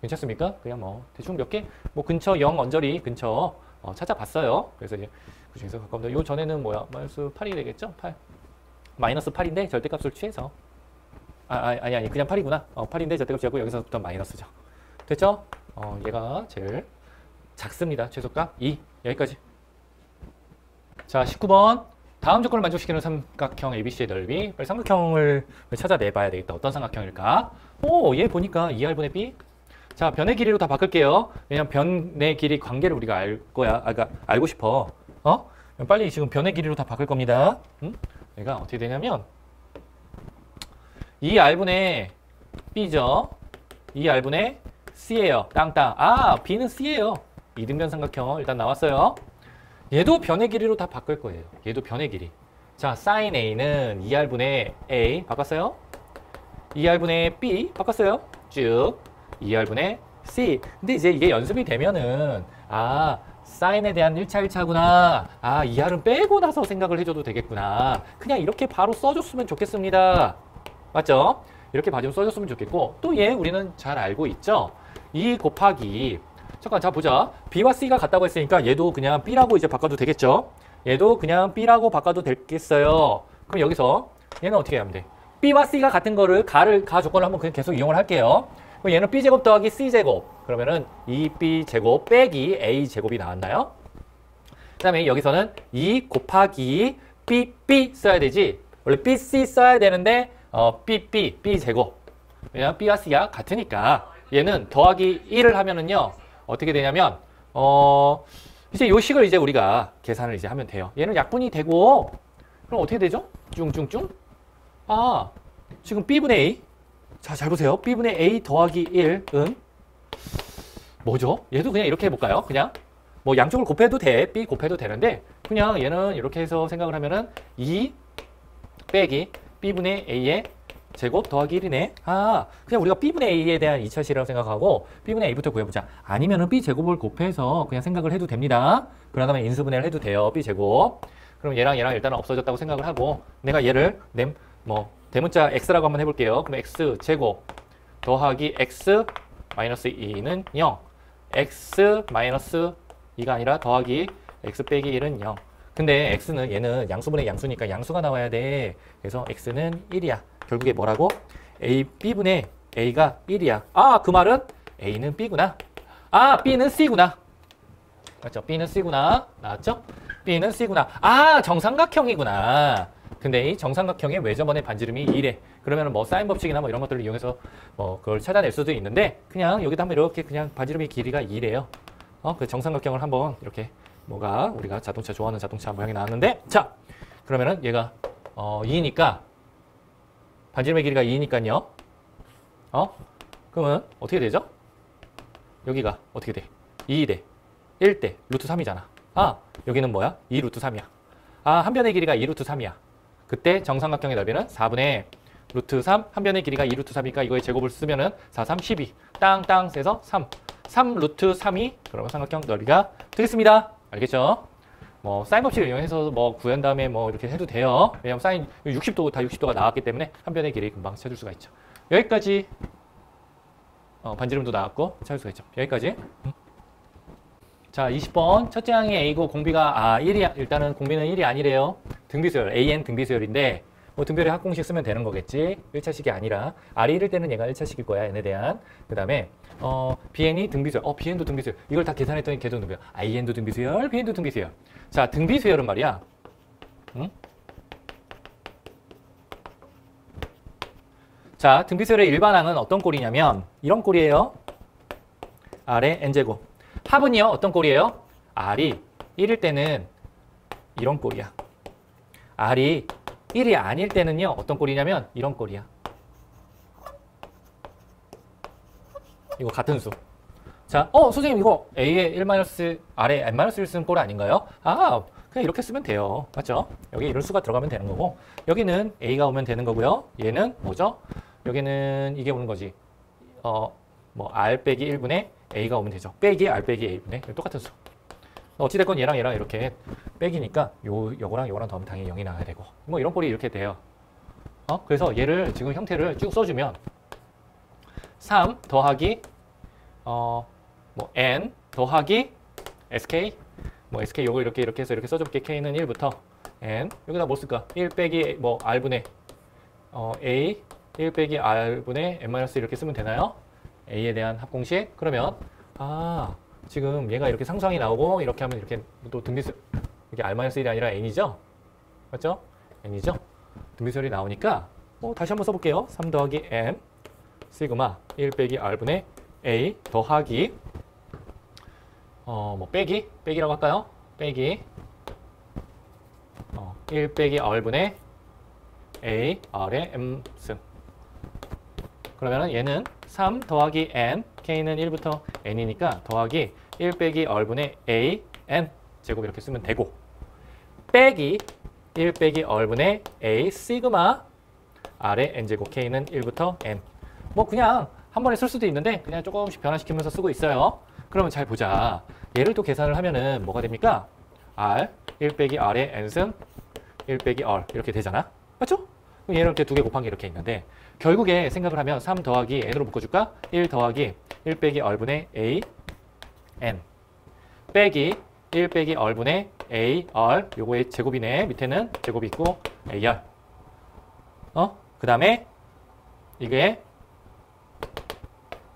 괜찮습니까? 그냥 뭐 대충 몇 개? 뭐 근처 0 언저리 근처 어, 찾아봤어요. 그래서 이제 그 중에서 가까운데 요 전에는 뭐야? 마이너스 8이 되겠죠? 8. 마이너스 8인데 절대값을 취해서 아, 아, 아니 아니 그냥 8이구나. 어, 8인데 절대값이었고 여기서부터 마이너스죠. 됐죠? 어, 얘가 제일 작습니다. 최소값 2. 여기까지. 자, 19번. 다음 조건을 만족시키는 삼각형 ABC의 넓이. 빨리 삼각형을 찾아내봐야 되겠다. 어떤 삼각형일까? 오, 얘 보니까 2R분의 B. 자, 변의 길이로 다 바꿀게요. 왜냐면 변의 길이 관계를 우리가 알 거야. 아, 그러니까 알고 싶어. 어? 빨리 지금 변의 길이로 다 바꿀 겁니다. 응? 얘가 어떻게 되냐면 2R분의 B죠. 2R분의 C예요. 땅땅. 아, B는 C예요. 이등변 삼각형 일단 나왔어요. 얘도 변의 길이로 다 바꿀 거예요. 얘도 변의 길이. 자, sin A는 2R분의 A 바꿨어요. 2R분의 B 바꿨어요. 쭉. 2R분의 C. 근데 이제 이게 연습이 되면은 아, 사인에 대한 1차 1차구나. 아, 이 할은 빼고 나서 생각을 해줘도 되겠구나. 그냥 이렇게 바로 써줬으면 좋겠습니다. 맞죠? 이렇게 봐주면 써줬으면 좋겠고 또 얘 우리는 잘 알고 있죠? 2 곱하기 잠깐 자 보자. B와 C가 같다고 했으니까 얘도 그냥 B라고 이제 바꿔도 되겠죠? 얘도 그냥 B라고 바꿔도 되겠어요. 그럼 여기서 얘는 어떻게 하면 돼? B와 C가 같은 거를 가를 가 조건을 한번 그냥 계속 이용을 할게요. 그럼 얘는 B제곱 더하기 C제곱 그러면은 2B제곱 빼기 A제곱이 나왔나요? 그 다음에 여기서는 2 곱하기 B, B 써야 되지. 원래 BC 써야 되는데 어, B, B, B제곱. 왜냐면 B와 C가 같으니까 얘는 더하기 1을 하면은요. 어떻게 되냐면 어 이제 요 식을 이제 우리가 계산을 이제 하면 돼요. 얘는 약분이 되고 그럼 어떻게 되죠? 쭝쭝쭝. 아 지금 B분의 A 자 잘 보세요. B분의 A 더하기 1은 뭐죠? 얘도 그냥 이렇게 해볼까요? 그냥 뭐 양쪽을 곱해도 돼. B 곱해도 되는데 그냥 얘는 이렇게 해서 생각을 하면은 2 빼기 B분의 A의 제곱 더하기 1이네. 아, 그냥 우리가 B분의 A에 대한 2차 시라고 생각하고 B분의 A부터 구해보자. 아니면 은 B제곱을 곱해서 그냥 생각을 해도 됩니다. 다음에 인수분해를 해도 돼요. B제곱. 그럼 얘랑 얘랑 일단은 없어졌다고 생각을 하고 내가 얘를 냄, 뭐 대문자 X라고 한번 해볼게요. 그럼 X제곱 더하기 X 마이너스 2는 0. X 마이너스 2가 아니라 더하기 X 빼기 1은 0. 근데 x는 얘는 양수분의 양수니까 양수가 나와야 돼. 그래서 x는 1이야. 결국에 뭐라고? a b분의 a가 1이야. 아, 그 말은 a는 b구나. 아, b는 c구나. 맞죠? b는 c구나. 나왔죠? b는 c구나. 아, 정삼각형이구나. 근데 이 정삼각형의 외접원의 반지름이 1에 그러면 뭐 사인 법칙이나 뭐 이런 것들을 이용해서 뭐 그걸 찾아낼 수도 있는데 그냥 여기다 한번 이렇게 그냥 반지름의 길이가 2래요. 어, 그 정삼각형을 한번 이렇게 뭐가 우리가 자동차 좋아하는 자동차 모양이 나왔는데 자 그러면은 얘가 어 2니까 반지름의 길이가 2니까요. 어? 그러면 어떻게 되죠? 여기가 어떻게 돼? 2대 1대 루트 3이잖아. 아 여기는 뭐야? 2 루트 3이야. 아 한 변의 길이가 2 루트 3이야. 그때 정삼각형의 넓이는 4분의 루트 3, 한 변의 길이가 2 루트 3이니까 이거의 제곱을 쓰면은 4, 3, 12 땅 땅 세서 3 3 루트 3이 그러면 삼각형 넓이가 되겠습니다 알겠죠? 뭐 사인 법칙을 이용해서 뭐 구한 다음에 뭐 이렇게 해도 돼요. 왜냐면 사인 60도 다 60도가 나왔기 때문에 한 변의 길이 금방 찾을 수가 있죠. 여기까지 어, 반지름도 나왔고 찾을 수가 있죠. 여기까지. 자, 20번 첫째 항이 A고 공비가 아 1이 일단은 공비는 1이 아니래요. 등비수열 AN 등비수열인데 뭐 등별의 합공식 쓰면 되는 거겠지. 1차식이 아니라 R이 1일 때는 얘가 1차식일 거야. N에 대한. 그 다음에 어, BN이 등비수열. 어, BN도 등비수열. 이걸 다 계산했더니 걔도 등비수열. IN도 등비수열, BN도 등비수열. 자, 등비수열은 말이야. 응? 자, 등비수열의 일반항은 어떤 꼴이냐면 이런 꼴이에요. R의 N제곱. 합은요, 어떤 꼴이에요? R이 1일 때는 이런 꼴이야. R이 1이 아닐 때는요, 어떤 꼴이냐면 이런 꼴이야. 이거 같은 수. 자, 어, 선생님 이거 A의 1 R의 N-1 쓰는 꼴 아닌가요? 아, 그냥 이렇게 쓰면 돼요. 맞죠? 여기 이런 수가 들어가면 되는 거고 여기는 A가 오면 되는 거고요. 얘는 뭐죠? 여기는 이게 오는 거지. 어, 뭐 R 빼기 1분의 A가 오면 되죠. 빼기 R 빼기 A분의 똑같은 수. 어찌됐건 얘랑 얘랑 이렇게 빼기니까 요, 요거랑 요거랑 더하면 당연히 0이 나와야 되고 뭐 이런 꼴이 이렇게 돼요. 어? 그래서 얘를 지금 형태를 쭉 써주면 3 더하기 어, 뭐 n 더하기 sk 뭐 sk 요걸 이렇게 이렇게 해서 이렇게 써줄게 k는 1부터 n 여기다 뭐 쓸까 1 빼기 뭐 r분의 어, a 1 빼기 r분의 n-1 이렇게 쓰면 되나요? a에 대한 합공식 그러면 아 지금 얘가 이렇게 상수항이 나오고 이렇게 하면 이렇게 또 등비수 이게 r-1이 아니라 n이죠? 맞죠? n이죠? 등비수열이 나오니까 뭐 다시 한번 써볼게요. 3 더하기 n 시그마 1 빼기 r분의 a 더하기 어 뭐 빼기 빼기라고 할까요? 빼기 어, 1 빼기 r분의 a r의 m승 그러면은 얘는 3 더하기 n k는 1부터 n이니까 더하기 1 빼기 r분의 a n 제곱 이렇게 쓰면 되고 빼기 1 빼기 r분의 a 시그마 r의 n제곱 k는 1부터 n 뭐 그냥 한 번에 쓸 수도 있는데 그냥 조금씩 변화시키면서 쓰고 있어요. 그러면 잘 보자. 얘를 또 계산을 하면은 뭐가 됩니까? r 1 빼기 r의 n승 1 빼기 r 이렇게 되잖아. 맞죠? 그럼 얘를 이렇게 두 개 곱한 게 이렇게 있는데 결국에 생각을 하면 3 더하기 n으로 묶어줄까? 1 더하기 1 빼기 r분의 a n 빼기 1 빼기 r분의 a r 요거의 제곱이네. 밑에는 제곱이 있고 a r 어? 그 다음에 이게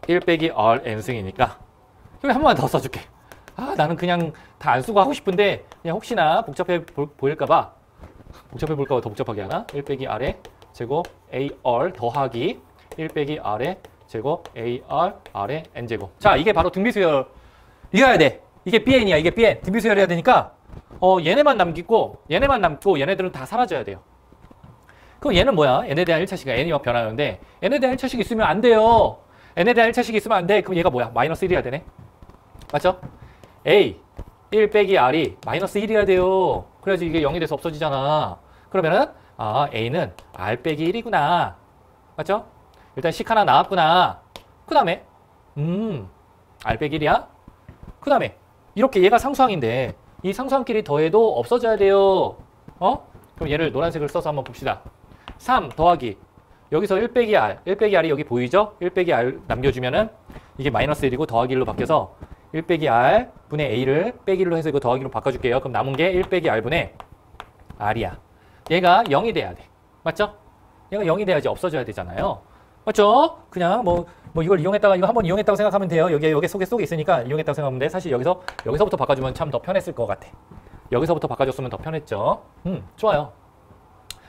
1 빼기 r n승이니까 여기 한 번만 더 써줄게. 아 나는 그냥 다 안 쓰고 하고 싶은데 그냥 혹시나 복잡해 보, 보일까봐 복잡해 볼까봐 더 복잡하게 하나? 1 빼기 r의 제곱 ar 더하기 1 빼기 r의 제곱 ar r의 n제곱 자 이게 바로 등비수열 이거 해야 돼 이게 bn이야 이게 bn 등비수열 해야 되니까 어 얘네만 남기고 얘네만 남고 얘네들은 다 사라져야 돼요 그럼 얘는 뭐야? n에 대한 1차식이 n이 막 변하는데 n에 대한 1차식이 있으면 안 돼요 n에 대한 1차식이 있으면 안 돼. 그럼 얘가 뭐야? 마이너스 1이어야 되네. 맞죠? a 1 빼기 r이 마이너스 1이어야 돼요. 그래야지 이게 0이 돼서 없어지잖아. 그러면은 아 a는 r 빼기 1이구나. 맞죠? 일단 식 하나 나왔구나. 그 다음에 음 r 빼기 1이야? 그 다음에 이렇게 얘가 상수항인데 이 상수항끼리 더해도 없어져야 돼요. 어? 그럼 얘를 노란색을 써서 한번 봅시다. 3 더하기 여기서 1 빼기 r, 1 빼기 r이 여기 보이죠? 1 빼기 r 남겨주면은 이게 마이너스 1이고 더하기 1로 바뀌어서 1 빼기 r 분의 a를 빼기 1로 해서 이거 더하기로 바꿔줄게요. 그럼 남은 게 1 빼기 r 분의 r이야. 얘가 0이 돼야 돼. 맞죠? 얘가 0이 돼야지 없어져야 되잖아요. 맞죠? 그냥 뭐, 뭐 이걸 이용했다가 이거 한번 이용했다고 생각하면 돼요. 여기 여기 속에 속에 있으니까 이용했다고 생각하면 돼. 사실 여기서 여기서부터 바꿔주면 참 더 편했을 것 같아. 여기서부터 바꿔줬으면 더 편했죠. 음, 좋아요.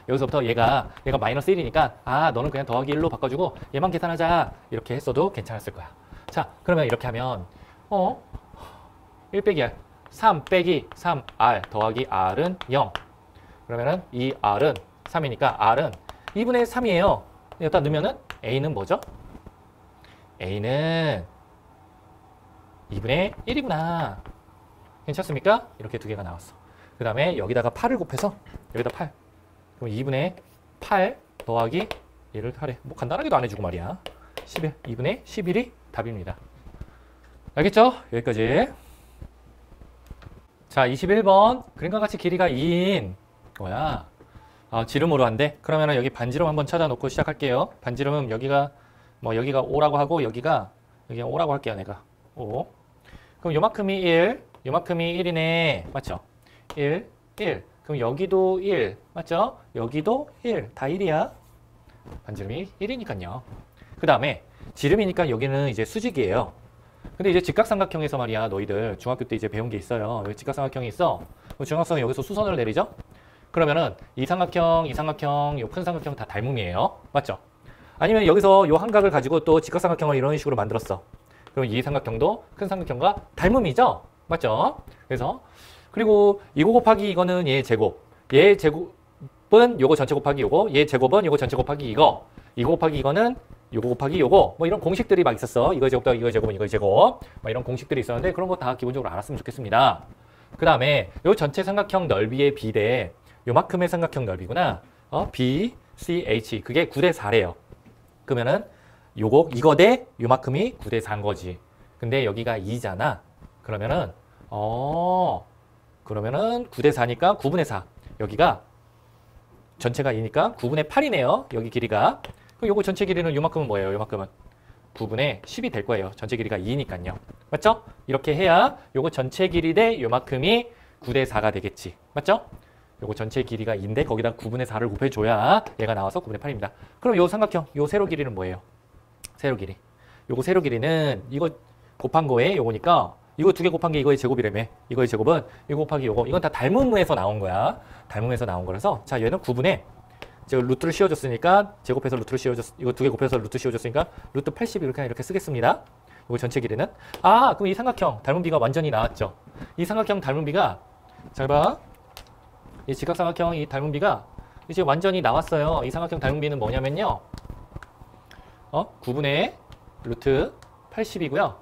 여기서부터 얘가 얘가 마이너스 1이니까 아 너는 그냥 더하기 1로 바꿔주고 얘만 계산하자 이렇게 했어도 괜찮았을 거야. 자 그러면 이렇게 하면 어? 1 빼기 r 3 빼기 3r 더하기 r은 0 그러면은 이 r은 3이니까 r은 2분의 3이에요. 여기다 넣으면은 a는 뭐죠? a는 2분의 1이구나. 괜찮습니까? 이렇게 두 개가 나왔어. 그 다음에 여기다가 8을 곱해서 여기다 8 그럼 2분의 8 더하기 얘를 하래. 뭐 간단하게도 안 해주고 말이야. 11, 2분의 11이 답입니다. 알겠죠? 여기까지. 자, 21번. 그림과 같이 길이가 2인 뭐야? 아, 지름으로 한대. 그러면 여기 반지름 한번 찾아놓고 시작할게요. 반지름은 여기가 뭐 여기가 5라고 하고 여기가 여기 5라고 할게요, 내가. 5. 그럼 요만큼이 1, 요만큼이 1이네. 맞죠? 1, 1. 그럼 여기도 1, 맞죠? 여기도 1, 다 1이야. 반지름이 1이니까요. 그 다음에 지름이니까 여기는 이제 수직이에요. 근데 이제 직각삼각형에서 말이야, 너희들 중학교 때 이제 배운 게 있어요. 여기 직각삼각형이 있어. 중학생은 여기서 수선을 내리죠? 그러면은 이 삼각형, 이 삼각형, 이큰 삼각형 다 닮음이에요. 맞죠? 아니면 여기서 이 한각을 가지고 또 직각삼각형을 이런 식으로 만들었어. 그럼 이 삼각형도 큰 삼각형과 닮음이죠? 맞죠? 그래서 그리고 이거 곱하기 이거는 얘 제곱. 얘 제곱은 요거 전체 곱하기 요거. 얘 제곱은 요거 전체 곱하기 이거. 이거 곱하기 이거는 요거 곱하기 요거. 뭐 이런 공식들이 막 있었어. 이거 제곱 더하기 이거 제곱은 이거 제곱. 뭐 이런 공식들이 있었는데 그런 거 다 기본적으로 알았으면 좋겠습니다. 그 다음에 요 전체 삼각형 넓이의 비대 요만큼의 삼각형 넓이구나. 어, B, C, H. 그게 9대 4래요. 그러면은 요거 이거 대 요만큼이 9대 4인 거지. 근데 여기가 2잖아. 그러면은 어 그러면은 9대 4니까 9분의 4. 여기가 전체가 2니까 9분의 8이네요. 여기 길이가. 그럼 요거 전체 길이는 요만큼은 뭐예요? 요만큼은 9분의 10이 될 거예요. 전체 길이가 2니까요. 맞죠? 이렇게 해야 요거 전체 길이 대 요만큼이 9대 4가 되겠지. 맞죠? 요거 전체 길이가 2인데 거기다 9분의 4를 곱해줘야 얘가 나와서 9분의 8입니다. 그럼 요 삼각형, 요 세로 길이는 뭐예요? 세로 길이. 요거 세로 길이는 이거 곱한 거에 요거니까 이거 두 개 곱한 게 이거의 제곱이라며. 이거의 제곱은 이거 곱하기 요거. 이건 다 닮음에서 나온 거야. 닮음에서 나온 거라서 자 얘는 9분의 제가 루트를 씌워줬으니까 제곱해서 루트를 씌워줬 이거 두 개 곱해서 루트 씌워줬으니까 루트 80 이렇게 이렇게 쓰겠습니다. 이거 전체 길이는 아 그럼 이 삼각형 닮은 비가 완전히 나왔죠. 이 삼각형 닮은 비가 잘 봐. 이 직각삼각형 이 닮은 비가 이제 완전히 나왔어요. 이 삼각형 닮은 비는 뭐냐면요. 어 9분의 루트 80이고요.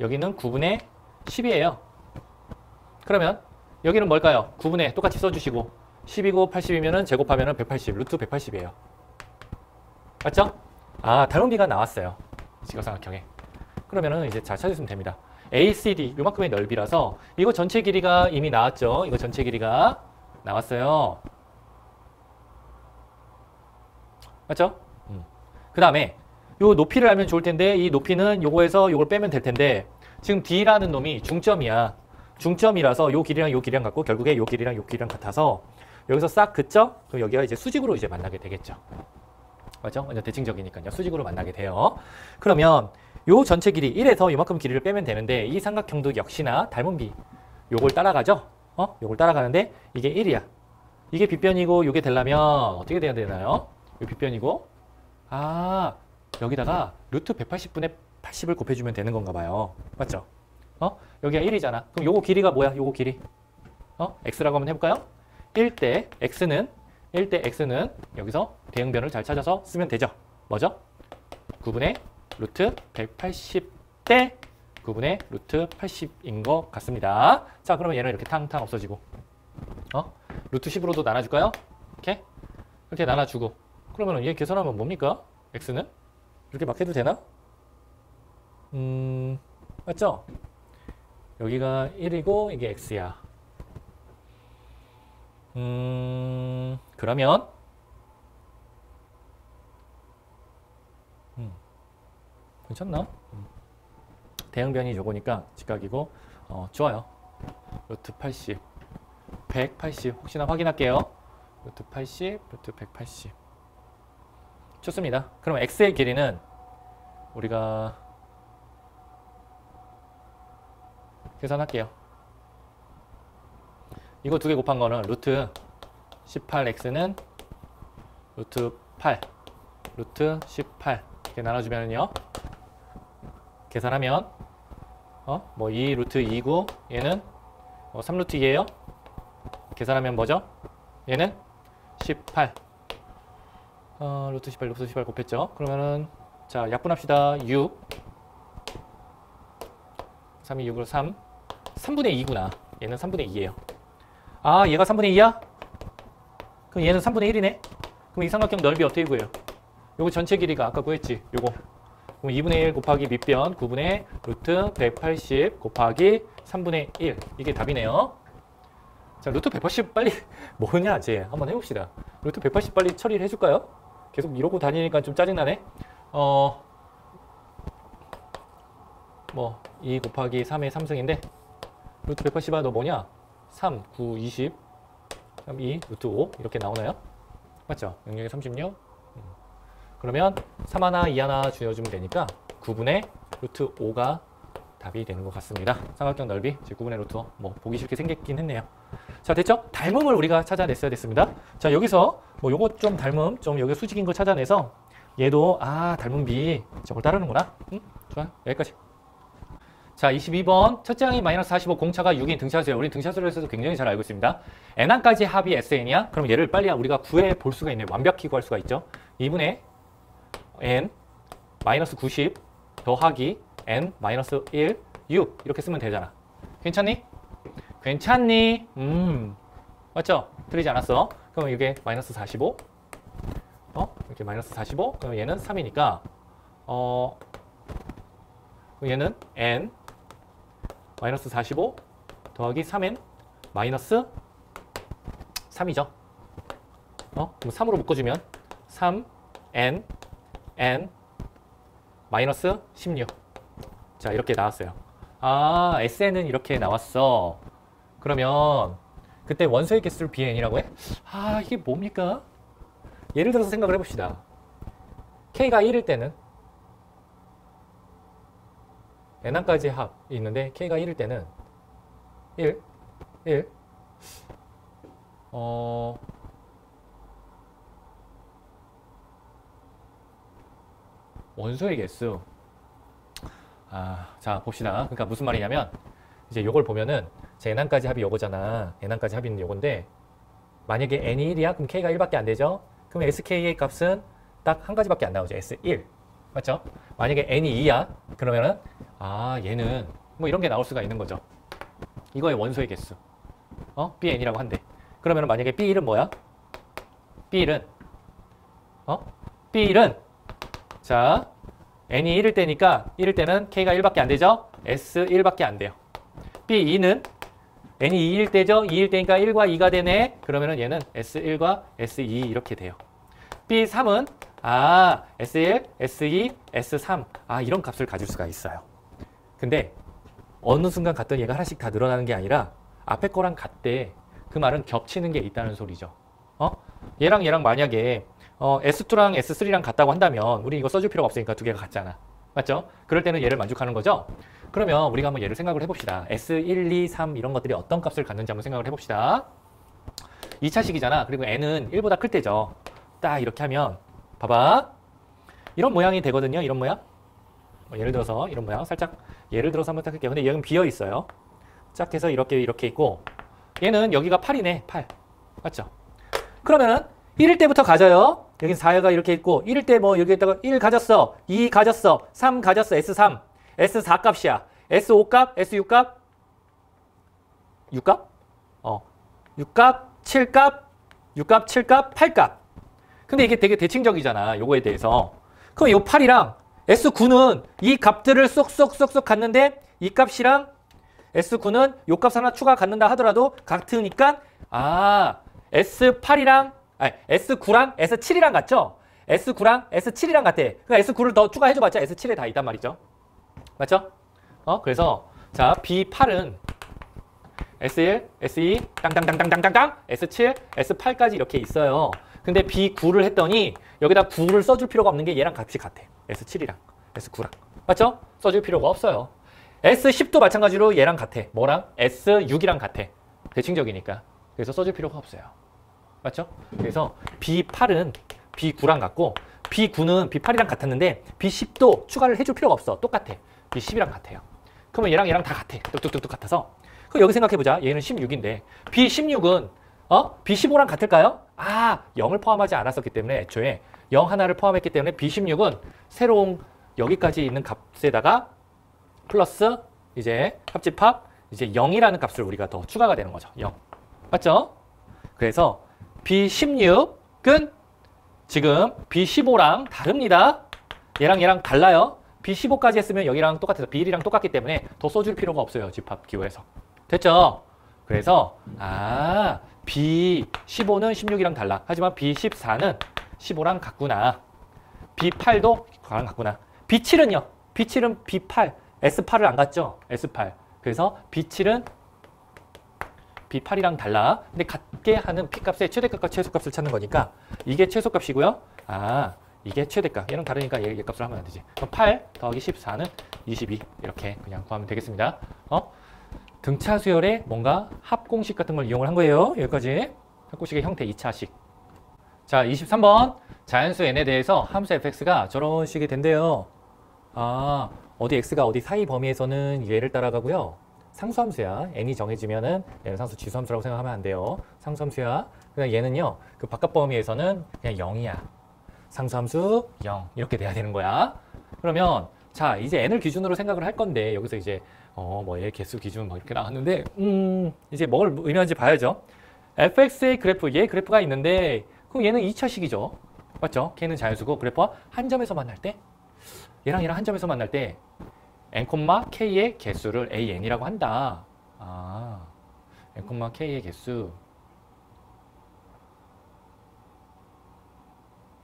여기는 9분의 10이에요. 그러면 여기는 뭘까요? 9분의 똑같이 써주시고 10이고 80이면 제곱하면 180, 루트 180이에요. 맞죠? 아, 닮은 비가 나왔어요. 직각삼각형에. 그러면은 이제 잘 찾으시면 됩니다. ACD 요만큼의 넓이라서 이거 전체 길이가 이미 나왔죠. 이거 전체 길이가 나왔어요. 맞죠? 음. 그 다음에 요 높이를 알면 좋을 텐데 이 높이는 요거에서 요걸 빼면 될 텐데 지금 D라는 놈이 중점이야. 중점이라서 요 길이랑 요 길이랑 같고 결국에 요 길이랑 요 길이랑 같아서 여기서 싹 긋죠? 그럼 여기가 이제 수직으로 이제 만나게 되겠죠. 맞죠? 완전 대칭적이니까요. 수직으로 만나게 돼요. 그러면 요 전체 길이 1에서 요만큼 길이를 빼면 되는데 이 삼각형도 역시나 닮은 비 요걸 따라가죠? 어? 요걸 따라가는데 이게 1이야. 이게 빗변이고 요게 되려면 어떻게 돼야 되나요? 요 빗변이고 아 여기다가 루트 180분의 80을 곱해주면 되는 건가 봐요. 맞죠? 어? 여기가 1이잖아. 그럼 요거 길이가 뭐야? 요거 길이. 어? x라고 한번 해볼까요? 1대 x는 1대 x는 여기서 대응변을 잘 찾아서 쓰면 되죠. 뭐죠? 9분의 루트 180대 9분의 루트 80인 것 같습니다. 자, 그러면 얘는 이렇게 탕탕 없어지고 어? 루트 10으로도 나눠줄까요? 이렇게? 이렇게 나눠주고 그러면 얘 계산하면 뭡니까? x는? 이렇게 막 해도 되나? 음, 맞죠? 여기가 1이고 이게 x야. 음, 그러면 음, 괜찮나? 음. 대응변이 저거니까 직각이고 어, 좋아요. 루트 80, 180 혹시나 확인할게요. 루트 80, 루트 180 좋습니다. 그럼 x의 길이는 우리가 계산할게요. 이거 두 개 곱한 거는 루트 18x는 루트 8 루트 18 이렇게 나눠주면요 계산하면 어? 뭐 2 루트 2고 얘는 어, 3루트 2예요 계산하면 뭐죠? 얘는 18 어, 루트 18 루트 18 곱했죠 그러면은 자 약분합시다 6 3이 6으로 3 3분의 2구나 얘는 3분의 2예요 아 얘가 3분의 2야? 그럼 얘는 3분의 1이네? 그럼 이 삼각형 넓이 어떻게 구해요? 요거 전체 길이가 아까 구했지? 요거 그럼 2분의 1 곱하기 밑변 9분의 루트 180 곱하기 3분의 1 이게 답이네요 자 루트 180 빨리 뭐냐 쟤 한번 해봅시다 루트 180 빨리 처리를 해줄까요? 계속 이러고 다니니까 좀 짜증나네 어... 뭐 2 곱하기 3의 3승인데 루트 180아 너 뭐냐? 3, 9, 20, 3, 2, 루트 5 이렇게 나오나요? 맞죠? 영역이 36 음. 그러면 3 하나, 2 하나 주어주면 되니까 9분의 루트 5가 답이 되는 것 같습니다. 삼각형 넓이 즉 9분의 루트 5. 뭐 보기 쉽게 생겼긴 했네요. 자 됐죠? 닮음을 우리가 찾아냈어야 됐습니다. 자 여기서 뭐 요거 좀 닮음 좀 여기 수직인 거 찾아내서 얘도 아 닮은 비 저걸 따르는구나. 응? 좋아 여기까지. 자, 22번 첫째 항이 마이너스 45 공차가 6인 등차수예요. 우리 등차수에서도 굉장히 잘 알고 있습니다. n항까지 합이 sn이야? 그럼 얘를 빨리 우리가 구해 볼 수가 있네요. 완벽히 구할 수가 있죠. 2분의 n 마이너스 90 더하기 n 마이너스 1 6 이렇게 쓰면 되잖아. 괜찮니? 괜찮니? 음 맞죠? 틀리지 않았어. 그럼 이게 마이너스 45 어? 이렇게 마이너스 45 그럼 얘는 3이니까 어 얘는 n 마이너스 45 더하기 3n 마이너스 3이죠. 어? 그럼 3으로 묶어주면 3n n 마이너스 16. 자 이렇게 나왔어요. 아 SN은 이렇게 나왔어. 그러면 그때 원소의 개수를 BN이라고 해? 아 이게 뭡니까? 예를 들어서 생각을 해봅시다. K가 1일 때는 n항까지 합이 있는데 k가 1일 때는 1, 1, 어, 원소의 개수. 아, 자, 봅시다. 그러니까 무슨 말이냐면, 이제 요걸 보면은, 제 n항까지 합이 요거잖아. n항까지 합이 있는 요건데, 만약에 n이 1이야? 그럼 k가 1밖에 안 되죠? 그럼 sk의 값은 딱 한 가지밖에 안 나오죠. s1. 맞죠? 만약에 n이 2야? 그러면은 아 얘는 뭐 이런 게 나올 수가 있는 거죠. 이거의 원소의 개수. 어? bn이라고 한대. 그러면 만약에 b1은 뭐야? b1은 어? b1은 자 n이 1일 때니까 1일 때는 k가 1밖에 안 되죠? S1밖에 안 돼요. B2는 n이 2일 때죠. 2일 때니까 1과 2가 되네. 그러면은 얘는 S1과 S2 이렇게 돼요. B3은 아 S1, S2, S3 아 이런 값을 가질 수가 있어요. 근데 어느 순간 갔더니 얘가 하나씩 다 늘어나는 게 아니라 앞에 거랑 같대. 그 말은 겹치는 게 있다는 소리죠. 어? 얘랑 얘랑 만약에 어, S2랑 S3랑 같다고 한다면 우리 이거 써줄 필요가 없으니까 두 개가 같잖아. 맞죠? 그럴 때는 얘를 만족하는 거죠. 그러면 우리가 한번 얘를 생각을 해봅시다. S1, 2, 3 이런 것들이 어떤 값을 갖는지 한번 생각을 해봅시다. 2차식이잖아. 그리고 n은 1보다 클 때죠. 딱 이렇게 하면 봐봐. 이런 모양이 되거든요. 이런 모양. 뭐 예를 들어서 이런 모양 살짝 예를 들어서 한번 딱 할게요. 근데 여기는 비어 있어요. 짝 해서 이렇게 이렇게 있고 얘는 여기가 8이네. 8. 맞죠? 그러면은 1일 때부터 가져요. 여긴 4가 이렇게 있고 1일 때 뭐 여기에다가 1 가졌어. 2 가졌어. 3 가졌어. S3. S4 값이야. S5 값, S6 값, 6 값? 어. 6 값, 7 값, 6 값, 7 값, 8 값. 근데 이게 되게 대칭적이잖아. 요거에 대해서. 그럼 요 8이랑 S9는 이 값들을 쏙쏙쏙쏙 갔는데 이 값이랑 S9는 요 값 하나 추가 갖는다 하더라도 같으니까 아 S8이랑 아니 S9랑 S7이랑 같죠? S9랑 S7이랑 같아. 그러니까 S9를 더 추가해줘봤자 S7에 다 있단 말이죠. 맞죠? 어 그래서 자 B8은 S1, S2, 땅땅땅땅땅땅, S7, S8까지 이렇게 있어요. 근데 B9를 했더니 여기다 9를 써줄 필요가 없는 게 얘랑 값이 같아. S7이랑 S9랑. 맞죠? 써줄 필요가 없어요. S10도 마찬가지로 얘랑 같아. 뭐랑? S6이랑 같아. 대칭적이니까. 그래서 써줄 필요가 없어요. 맞죠? 그래서 B8은 B9랑 같고 B9는 B8이랑 같았는데 B10도 추가를 해줄 필요가 없어. 똑같아. B10이랑 같아요. 그러면 얘랑 얘랑 다 같아. 뚝뚝뚝뚝 같아서. 그럼 여기 생각해보자. 얘는 16인데 B16은 어? B15랑 같을까요? 아, 0을 포함하지 않았었기 때문에 애초에 0 하나를 포함했기 때문에 B16은 새로운 여기까지 있는 값에다가 플러스 이제 합집합 이제 0이라는 값을 우리가 더 추가가 되는 거죠. 0. 맞죠? 그래서 B16은 지금 B15랑 다릅니다. 얘랑 얘랑 달라요. B15까지 했으면 여기랑 똑같아서 B1이랑 똑같기 때문에 더 써줄 필요가 없어요. 집합 기호에서. 됐죠? 그래서 아 B15는 16이랑 달라. 하지만 B14는 15랑 같구나. B8도 그랑 같구나. B7은요. B7은 B8, S8을 안 갔죠? S8. 그래서 B7은 B8이랑 달라. 근데 같게 하는 P값의 최대값과 최소값을 찾는 거니까 이게 최소값이고요. 아, 이게 최대값. 얘는 다르니까 얘, 얘 값을 하면 안 되지. 그럼 8 더하기 14는 22 이렇게 그냥 구하면 되겠습니다. 어? 등차 수열에 뭔가 합공식 같은 걸 이용을 한 거예요. 여기까지. 합공식의 형태 2차식. 자, 23번. 자연수 n에 대해서 함수 fx가 저런 식이 된대요. 아, 어디 x가 어디 사이 범위에서는 얘를 따라가고요. 상수함수야. n이 정해지면은 얘는 상수 지수함수라고 생각하면 안 돼요. 상수함수야. 그냥 얘는요. 그 바깥 범위에서는 그냥 0이야. 상수함수 0 이렇게 돼야 되는 거야. 그러면 자 이제 n을 기준으로 생각을 할 건데 여기서 이제 어뭐 얘 개수 기준 뭐 이렇게 나왔는데 음 이제 뭘 의미하는지 봐야죠. fx의 그래프 얘 그래프가 있는데 그럼 얘는 2차식이죠. 맞죠? 걔는 자연수고 그래프와 한 점에서 만날 때 얘랑 얘랑 한 점에서 만날 때 n, k의 개수를 an이라고 한다. 아, n, k의 개수.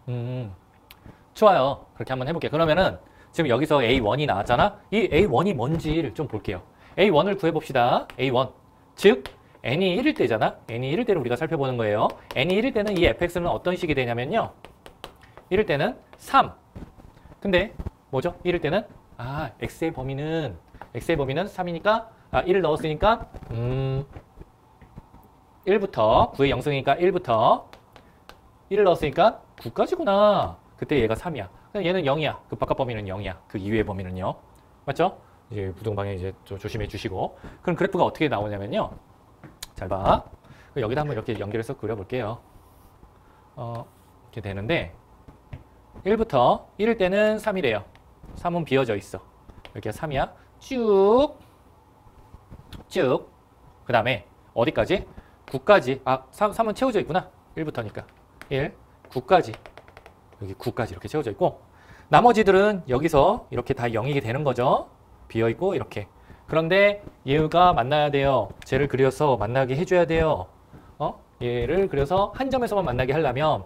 음, 좋아요. 그렇게 한번 해볼게요. 그러면은 지금 여기서 A1이 나왔잖아. 이 A1이 뭔지를 좀 볼게요. A1을 구해봅시다. A1. 즉, n이 1일 때잖아. n이 1일 때를 우리가 살펴보는 거예요. n이 1일 때는 이 fx는 어떤 식이 되냐면요. 1일 때는 3. 근데 뭐죠? 1일 때는 아, x의 범위는 x의 범위는 3이니까 아, 1을 넣었으니까 음 1부터 9의 영승이니까 1부터 1을 넣었으니까 9까지구나. 그때 얘가 3이야. 얘는 0이야. 그 바깥 범위는 0이야. 그 이외의 범위는요. 맞죠? 이제 부동방에 이제 좀 조심해 주시고. 그럼 그래프가 어떻게 나오냐면요. 잘 봐. 여기다 한번 이렇게 연결해서 그려볼게요. 어, 이렇게 되는데 1부터 1일 때는 3이래요. 3은 비어져 있어. 여기가 3이야. 쭉. 쭉. 그 다음에 어디까지? 9까지. 아, 3, 3은 채워져 있구나. 1부터니까. 1, 9까지. 여기 9까지 이렇게 채워져 있고 나머지들은 여기서 이렇게 다 0이게 되는 거죠. 비어 있고 이렇게. 그런데 얘가 만나야 돼요. 쟤를 그려서 만나게 해줘야 돼요. 어? 얘를 그려서 한 점에서만 만나게 하려면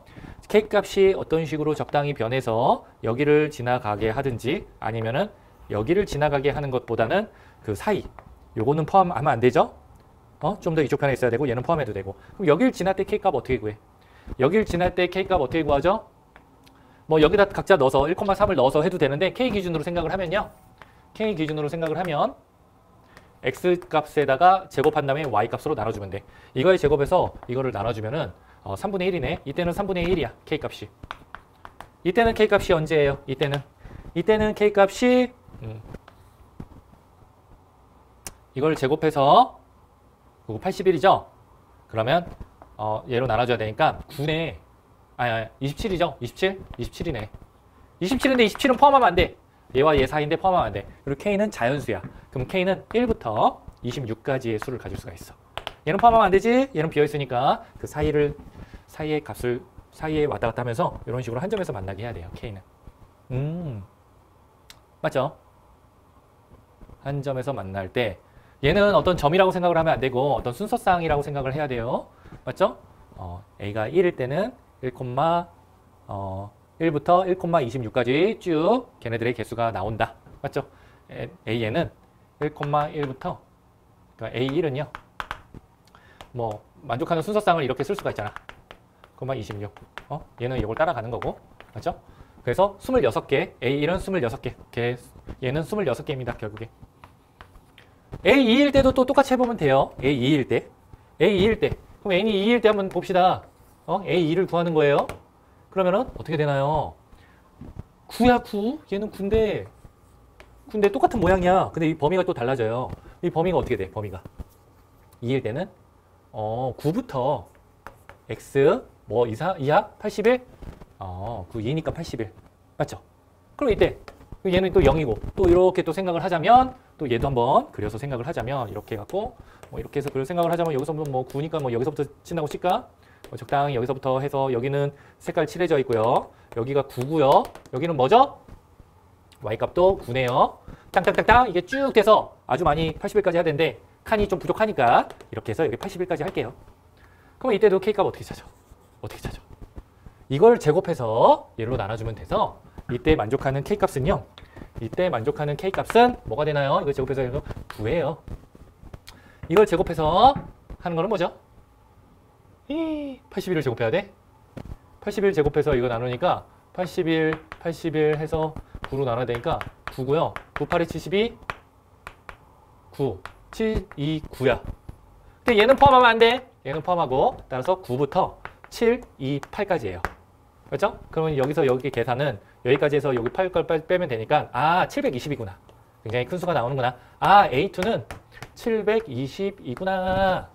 k 값이 어떤 식으로 적당히 변해서 여기를 지나가게 하든지 아니면은 여기를 지나가게 하는 것보다는 그 사이 요거는 포함하면 안 되죠? 어? 좀 더 이쪽 편에 있어야 되고 얘는 포함해도 되고 그럼 여길 지날 때 k 값 어떻게 구해? 여길 지날 때 k 값 어떻게 구하죠? 뭐 여기다 각자 넣어서 1,3을 넣어서 해도 되는데 k 기준으로 생각을 하면요. k 기준으로 생각을 하면 x 값에다가 제곱한 다음에 y 값으로 나눠주면 돼. 이거의 제곱해서 이거를 나눠주면은 어, 3분의 1이네. 이때는 3분의 1이야. k 값이. 이때는 k 값이 언제예요? 이때는 이때는 k 값이 음, 이걸 제곱해서 그거 81이죠? 그러면 어, 얘로 나눠줘야 되니까 9네. 아니, 아니 27이죠? 27? 27이네. 27인데 27은 포함하면 안 돼. 얘와 얘 사이인데 포함하면 안 돼. 그리고 k는 자연수야. 그럼 k는 1부터 26까지의 수를 가질 수가 있어. 얘는 포함하면 안 되지? 얘는 비어 있으니까 그 사이를 사이의 값을 사이에 왔다 갔다 하면서 이런 식으로 한 점에서 만나게 해야 돼요. k는. 음. 맞죠? 한 점에서 만날 때 얘는 어떤 점이라고 생각을 하면 안 되고 어떤 순서상이라고 생각을 해야 돼요. 맞죠? 어, a가 1일 때는 1, 어, 1부터 1,26까지 쭉 걔네들의 개수가 나온다. 맞죠? a에는 1,1부터 그러니까 a1은요. 뭐 만족하는 순서상을 이렇게 쓸 수가 있잖아. 26. 어? 얘는 이걸 따라가는 거고. 맞죠? 그래서 26개, A1은 26개, 걔, 얘는 26개입니다, 결국에. A2일 때도 또 똑같이 해보면 돼요. A2일 때. A2일 때. 그럼 N이 2일 때 한번 봅시다. 어? A2를 구하는 거예요. 그러면은 어떻게 되나요? 9야, 9. 얘는 9인데, 9인데 똑같은 모양이야. 근데 이 범위가 또 달라져요. 이 범위가 어떻게 돼, 범위가? 2일 때는, 어, 9부터 X, 뭐, 이사, 이하? 81? 어, 그 2니까 81. 맞죠? 그럼 이때 얘는 또 0이고 또 이렇게 또 생각을 하자면 또 얘도 한번 그려서 생각을 하자면 이렇게 해갖고 뭐 이렇게 해서 그걸 생각을 하자면 여기서 뭐 9니까 뭐 여기서부터 친다고 칠까? 뭐 적당히 여기서부터 해서 여기는 색깔 칠해져 있고요. 여기가 9고요. 여기는 뭐죠? y값도 9네요. 땅땅땅땅 이게 쭉 돼서 아주 많이 80일까지 해야 되는데 칸이 좀 부족하니까 이렇게 해서 여기 80일까지 할게요. 그럼 이때도 k값 어떻게 찾아? 어떻게 찾아? 이걸 제곱해서 얘로 나눠주면 돼서 이때 만족하는 k값은요. 이때 만족하는 k값은 뭐가 되나요? 이걸 제곱해서 해서 9예요. 이걸 제곱해서 하는 거는 뭐죠? 81을 제곱해야 돼? 81 제곱해서 이거 나누니까 81, 81 해서 9로 나눠야 되니까 9고요. 9, 8에 72, 9, 7, 2, 9야. 근데 얘는 포함하면 안 돼. 얘는 포함하고 따라서 9부터 7, 2, 8까지예요. 그렇죠? 그러면 여기서 여기 계산은 여기까지 해서 여기 8걸 빼면 되니까 아 720이구나. 굉장히 큰 수가 나오는구나. 아 A2는 720이구나.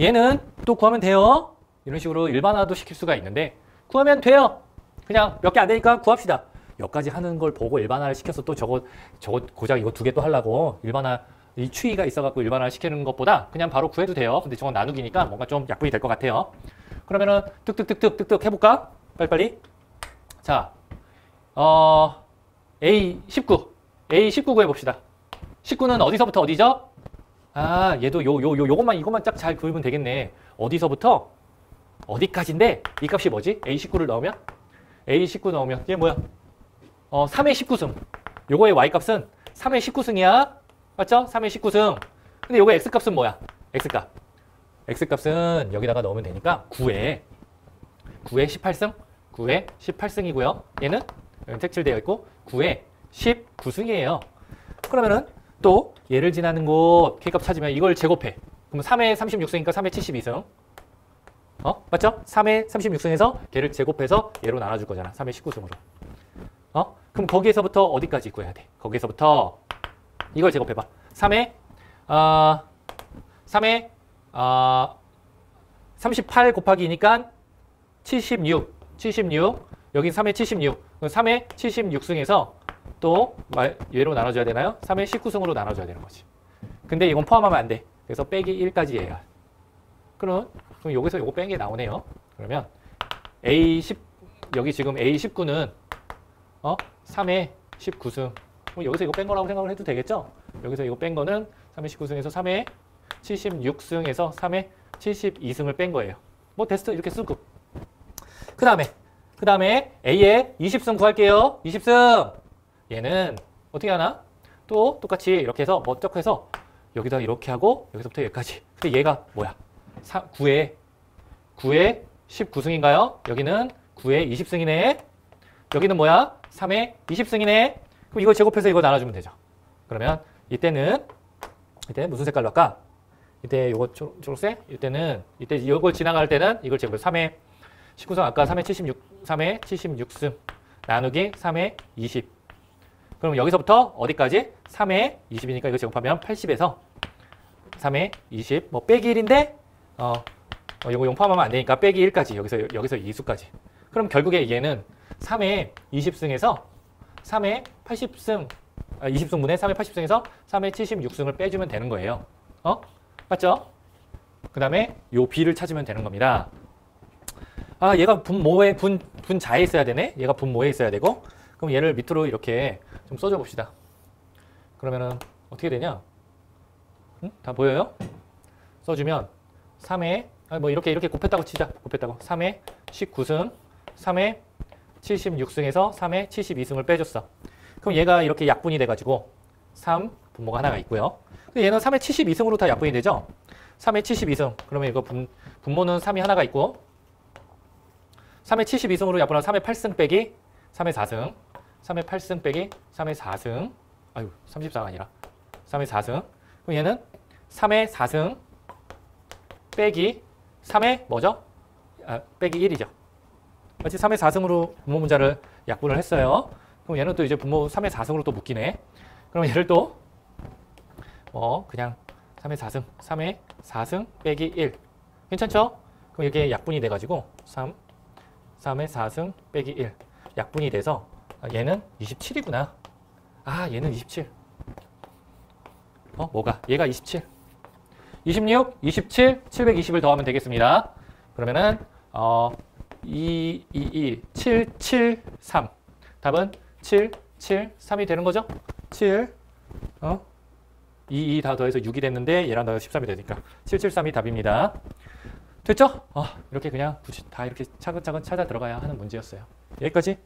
얘는 또 구하면 돼요. 이런 식으로 일반화도 시킬 수가 있는데 구하면 돼요. 그냥 몇 개 안 되니까 구합시다. 여기까지 하는 걸 보고 일반화를 시켜서 또 저거 저거 고작 이거 두 개 또 하려고 일반화 이 추이가 있어갖고 일반화 시키는 것보다 그냥 바로 구해도 돼요. 근데 저건 나누기니까 뭔가 좀 약분이 될 것 같아요. 그러면은 뚝뚝뚝뚝 뚝뚝 해볼까? 빨리빨리. 자, 어, A19. A19 구해봅시다. 19는 어디서부터 어디죠? 아, 얘도 요, 요, 요, 요것만, 이것만 딱 잘 그으면 되겠네. 어디서부터? 어디까지인데? 이 값이 뭐지? A19를 넣으면? A19 넣으면, 얘 뭐야? 어, 3의 19승. 요거의 Y값은 3의 19승이야. 맞죠? 3의 19승. 근데 요거 X값은 뭐야? X값. X값은 여기다가 넣으면 되니까 9에 9에 18승? 9에 18승이고요. 얘는 색칠되어 있고 9에 19승이에요. 그러면은 또 얘를 지나는 곳 K값 찾으면 이걸 제곱해. 그럼 3에 36승이니까 3에 72승. 어? 맞죠? 3에 36승에서 걔를 제곱해서 얘로 나눠줄 거잖아. 3에 19승으로. 어? 그럼 거기에서부터 어디까지 구해야 돼? 거기에서부터 이걸 제곱해봐. 3에 어, 3에 어, 38 곱하기니까 76, 76. 여긴 3의 76. 3의 76승에서 또 얘로 나눠줘야 되나요? 3의 19승으로 나눠줘야 되는 거지. 근데 이건 포함하면 안 돼. 그래서 빼기 1까지예요. 그럼, 그럼 여기서 요거 뺀 게 나오네요. 그러면 A10 여기 지금 A19는 어? 3의 19승 그럼 여기서 이거 뺀 거라고 생각을 해도 되겠죠? 여기서 이거 뺀 거는 3회 19승에서 3회 76승에서 3회 72승을 뺀 거예요. 뭐 테스트 이렇게 쓰고. 그 다음에 그 다음에 A의 20승 구할게요. 20승. 얘는 어떻게 하나? 또 똑같이 이렇게 해서 먼저 해서 여기다 이렇게 하고 여기서부터 여기까지. 근데 얘가 뭐야? 9에 9에 19승인가요? 여기는 9에 20승이네. 여기는 뭐야? 3에 20승이네. 그럼 이걸 제곱해서 이거 나눠주면 되죠. 그러면 이때는 이때 무슨 색깔로 할까? 이때 초, 초록색? 이때는 이때 이걸 지나갈 때는 이걸 제곱 3에 19승 아까 3에 76 3에 76승 나누기 3에 20. 그럼 여기서부터 어디까지? 3에 20이니까 이거 제곱하면 80에서 3에 20. 뭐 빼기 1인데 어, 어 이거 용포함하면 안 되니까 빼기 1까지 여기서 여기서 2수까지. 그럼 결국에 얘는 3회 20승에서 3회 80승, 아, 20승분의 3회 80승에서 3회 76승을 빼주면 되는 거예요. 어? 맞죠? 그 다음에 요 B를 찾으면 되는 겁니다. 아, 얘가 분모에, 분, 분자에 있어야 되네? 얘가 분모에 있어야 되고. 그럼 얘를 밑으로 이렇게 좀 써줘 봅시다. 그러면은 어떻게 되냐? 응? 다 보여요? 써주면 3회, 아, 뭐 이렇게 이렇게 곱했다고 치자. 곱했다고. 3회 19승, 3회 76승에서 3회 72승을 빼줬어. 그럼 얘가 이렇게 약분이 돼가지고 3 분모가 하나가 있고요. 얘는 3회 72승으로 다 약분이 되죠? 3회 72승. 그러면 이거 분, 분모는 3이 하나가 있고 3회 72승으로 약분한 3회 8승 빼기 3회 4승. 3회 8승 빼기 3회 4승. 아유, 34가 아니라 3회 4승. 그럼 얘는 3회 4승 빼기 3회 뭐죠? 아, 빼기 1이죠. 마치 3의 4승으로 분모 문자를 약분을 했어요. 그럼 얘는 또 이제 분모 3의 4승으로 또 묶이네. 그럼 얘를 또, 뭐, 그냥 3의 4승, 3의 4승 빼기 1. 괜찮죠? 그럼 이게 약분이 돼가지고 3, 3의 4승 빼기 1. 약분이 돼서 아, 얘는 27이구나. 아, 얘는 27. 어, 뭐가? 얘가 27. 26, 27, 720을 더하면 되겠습니다. 그러면은, 어, 2, 2, 2, 7, 7, 3. 답은 7, 7, 3이 되는 거죠? 7, 어? 2, 2 다 더해서 6이 됐는데 얘랑 더해서 13이 되니까 7, 7, 3이 답입니다. 됐죠? 어, 이렇게 그냥 굳이 다 이렇게 차근차근 찾아 들어가야 하는 문제였어요. 여기까지.